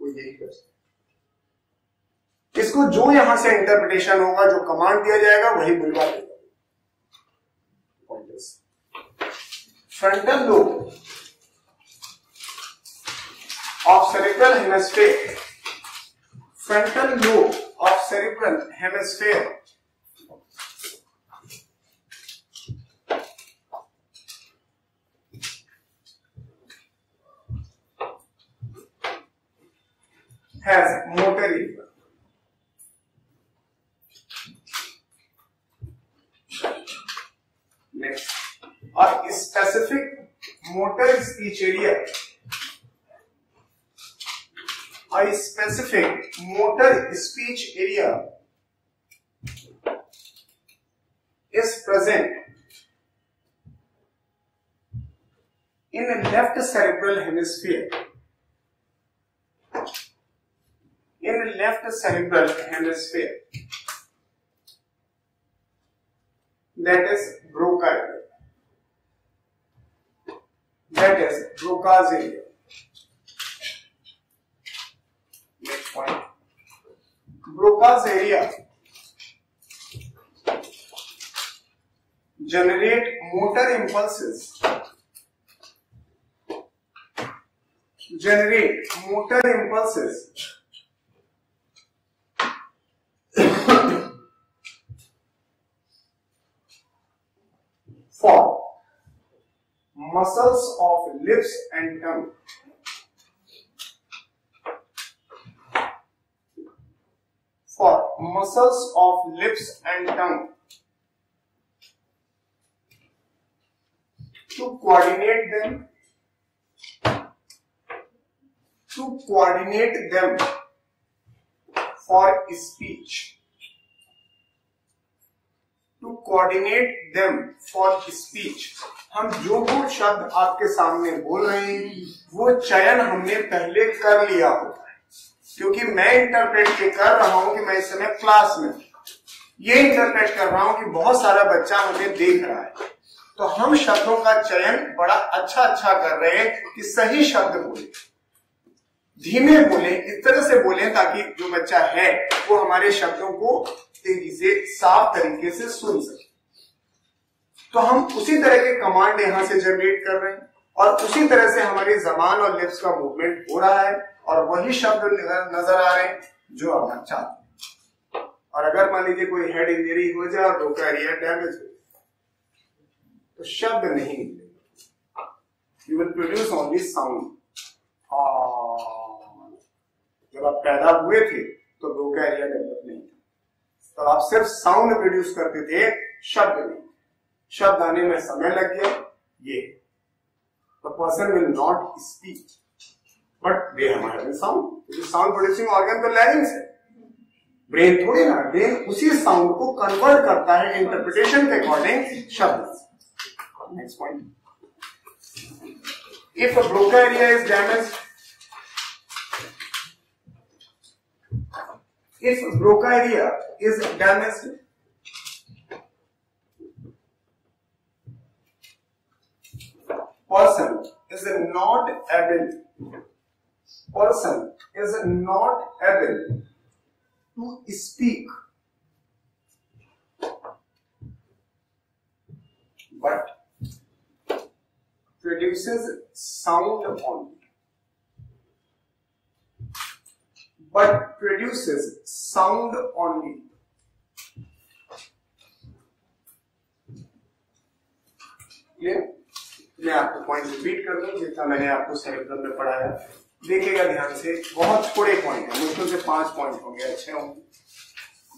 वो यही कर सकते इसको जो यहां से इंटरप्रिटेशन होगा जो कमांड दिया जाएगा वही बुलवा देगा frontal lobe of cerebral hemisphere frontal lobe of cerebral hemisphere. has motor equal. Next, और specific motor speech area speech area is present in the left cerebral hemisphere. In the left cerebral hemisphere that is Broca's area. That is Broca's area. Broca's area generate motor impulses. For muscles of lips and tongue. muscles of lips and tongue to coordinate them to coordinate them for speech to coordinate them for speech हम जो वो शब्द आपके सामने बोल रहे हैं वो चयन हमने पहले कर लिया होता क्योंकि मैं इंटरप्रेट कर रहा हूं कि मैं इस समय क्लास में ये इंटरप्रेट कर रहा हूं कि बहुत सारा बच्चा हमें देख रहा है तो हम शब्दों का चयन बड़ा अच्छा अच्छा कर रहे हैं कि सही शब्द बोले धीमे बोले इस तरह से बोले ताकि जो बच्चा है वो हमारे शब्दों को तेजी से साफ तरीके से सुन सके तो हम उसी तरह के कमांड यहां से जनरेट कर रहे हैं और उसी तरह से हमारी जबान और लिप्स का मूवमेंट हो रहा है और वही शब्द नजर आ रहे हैं जो आप चाहते हैं और अगर मान लीजिए कोई हेड इंजरी हो जाए और डोका एरिया डैमेज हो तो शब्द नहीं you will produce only sound जब आप पैदा हुए थे तो का एरिया डेवलप नहीं था तो आप सिर्फ साउंड प्रोड्यूस करते थे शब्द नहीं शब्द आने में समय लग गया ये the person will not speak. But they have having sound. It is sound producing organ the larynx brain brain थोड़ी ना ब्रेन उसी साउंड को कन्वर्ट करता है इंटरप्रिटेशन के अकॉर्डिंग शब्द next point if a Broca area is damage if Broca area is damaged, person is not able person is not able to speak but produces sound only but produces sound only clear yeah? मैं आपको point repeat कर दूं जितना मैंने आपको cerebrum में पढ़ाया देखिएगा ध्यान से बहुत थोड़े पॉइंट है मुश्किल से पांच पॉइंट होंगे अच्छे होंगे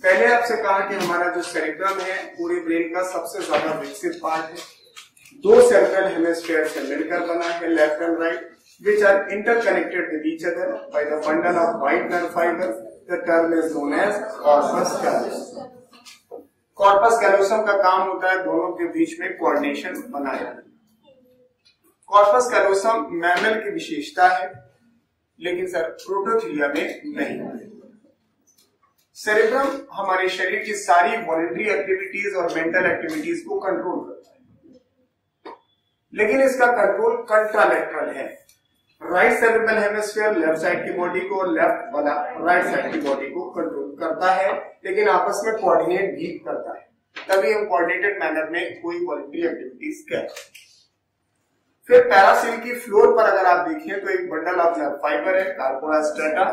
पहले आपसे कहा कि हमारा जो सेरेब्रम है पूरे ब्रेन का सबसे ज्यादा विकसित पार्ट है दो सेंट्रल हेमेस्फेयर से मिलकर बना है left and right which are interconnected with each other by the bundle of white nerve fibre the term is known as corpus callosum corpus callosum का काम होता है दोनों के बीच में कोऑर्डिनेशन बनाया जाना कॉर्पस कैलोसम मैमल की विशेषता है लेकिन सर प्रोटोथिलिया में नहीं सेरेब्रम हमारे शरीर की सारी वॉलेंट्री एक्टिविटीज और मेंटल एक्टिविटीज को कंट्रोल करता है लेकिन इसका कंट्रोल कंट्रालेक्ट्रल है right cerebral hemisphere left side की बॉडी को लेफ्ट वाला राइट साइड की बॉडी को कंट्रोल करता है लेकिन आपस में कोऑर्डिनेट भी करता है तभी हम कोऑर्डिनेटेड मैनर में कोई वॉलेंट्री एक्टिविटीज करते हैं फिर पैरासिल की फ्लोर पर अगर आप देखें तो एक बंडल ऑफ फाइबर है कार्बोस्टाटा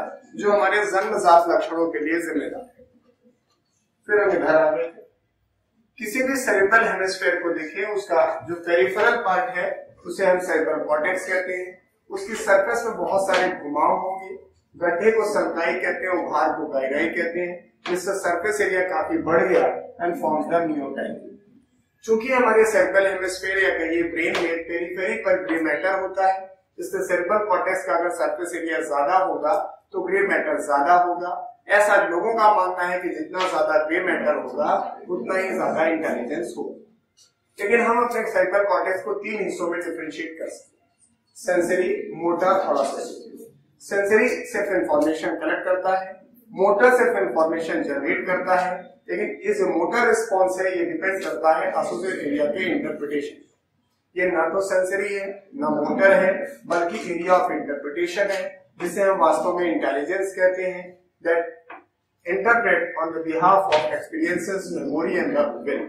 जो हमारे जंग जात लक्षणों के लिए जिम्मेदार है फिर हम इधर आ गए किसी भी सेरेब्रल हेमिस्फेयर को देखें उसका जो पेरिफेरल पार्ट है उसे हम सेरेब्रल कॉर्टेक्स कहते हैं उसकी सरफेस में बहुत सारे घुमाव होंगे गड्ढे को संकाई कहते हैं उभार को गाइगाई कहते हैं जिससे सरफेस एरिया काफी बढ़ गया एंड फॉर्म द न्यूटाइटिस चूंकि हमारे सेंट्रल हेमिस्फेयर या कहिए ब्रेन में पेरीफेरी पर ग्रे मैटर होता है इससे सेरेब्रल कॉर्टेक्स का अगर सरफेस एरिया ज्यादा होगा तो ग्रे मैटर ज्यादा होगा ऐसा लोगों का मानना है कि जितना ज्यादा ग्रे मैटर होगा उतना ही ज्यादा इंटेलिजेंस होगा लेकिन हम अपने सेरेब्रल कॉर्टेक्स को तीन हिस्सों में डिफ्रेंशिएट कर सकते हैं सेंसरी मोटर थोड़ा सेंसरी सिर्फ इंफॉर्मेशन कलेक्ट करता है मोटर सिर्फ इंफॉर्मेशन जनरेट करता है लेकिन ये जो मोटर रिस्पॉन्स है ये डिपेंड करता है एसोसिएट एरिया के इंटरप्रिटेशन ये ना तो सेंसरी है ना मोटर है बल्कि एरिया ऑफ इंटरप्रिटेशन है जिसे हम वास्तव में इंटेलिजेंस कहते हैं that interpret on the behalf of experiences memory and the will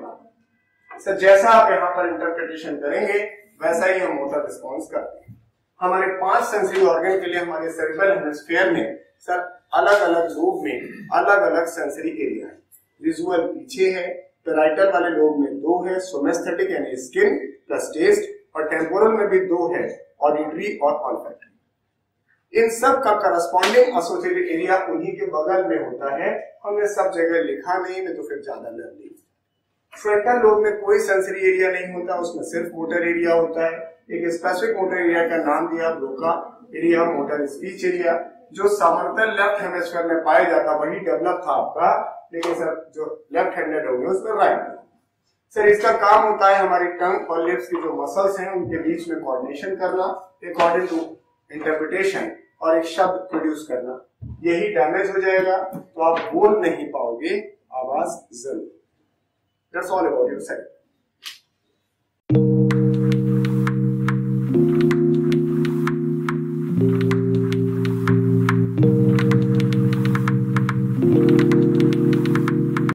sir जैसा आप यहां पर इंटरप्रिटेशन करेंगे वैसा ही हम मोटर रिस्पॉन्स करते हैं हमारे पांच सेंसरी ऑर्गन के लिए हमारे सेरिब्रल हेमिस्फीयर में सर अलग अलग रूप में अलग अलग सेंसरी एरिया है विजुअल पीछे है पेराइटल वाले लोब में दो है सोमेस्थेटिक यानी स्किन प्लस टेस्ट और टेम्पोरल में भी दो है ऑडिटरी और ऑल्फेक्टरी इन सब का करस्पॉन्डिंग एसोसिएटेड एरिया उन्हीं के बगल में होता है हमने सब जगह लिखा नहीं नहीं तो फिर ज्यादा लर्निंग फ्रंटल लोब में कोई सेंसरी एरिया नहीं होता उसमें सिर्फ मोटर एरिया होता है एक स्पेसिफिक मोटर एरिया का नाम दिया Broca area motor speech area जो सामर्थ्य लेफ्ट हेमेस्फेयर में पाया जाता वही डेवलप था आपका लेकिन सर जो लेफ्ट हैंडेड होंगे उसमें राइट सर इसका काम होता है हमारे टंग और लिप्स की जो मसल्स हैं उनके बीच में कोऑर्डिनेशन करना अकॉर्डिंग टू इंटरप्रिटेशन और एक शब्द प्रोड्यूस करना यही डैमेज हो जाएगा तो आप बोल नहीं पाओगे आवाज जरूर that's all about your self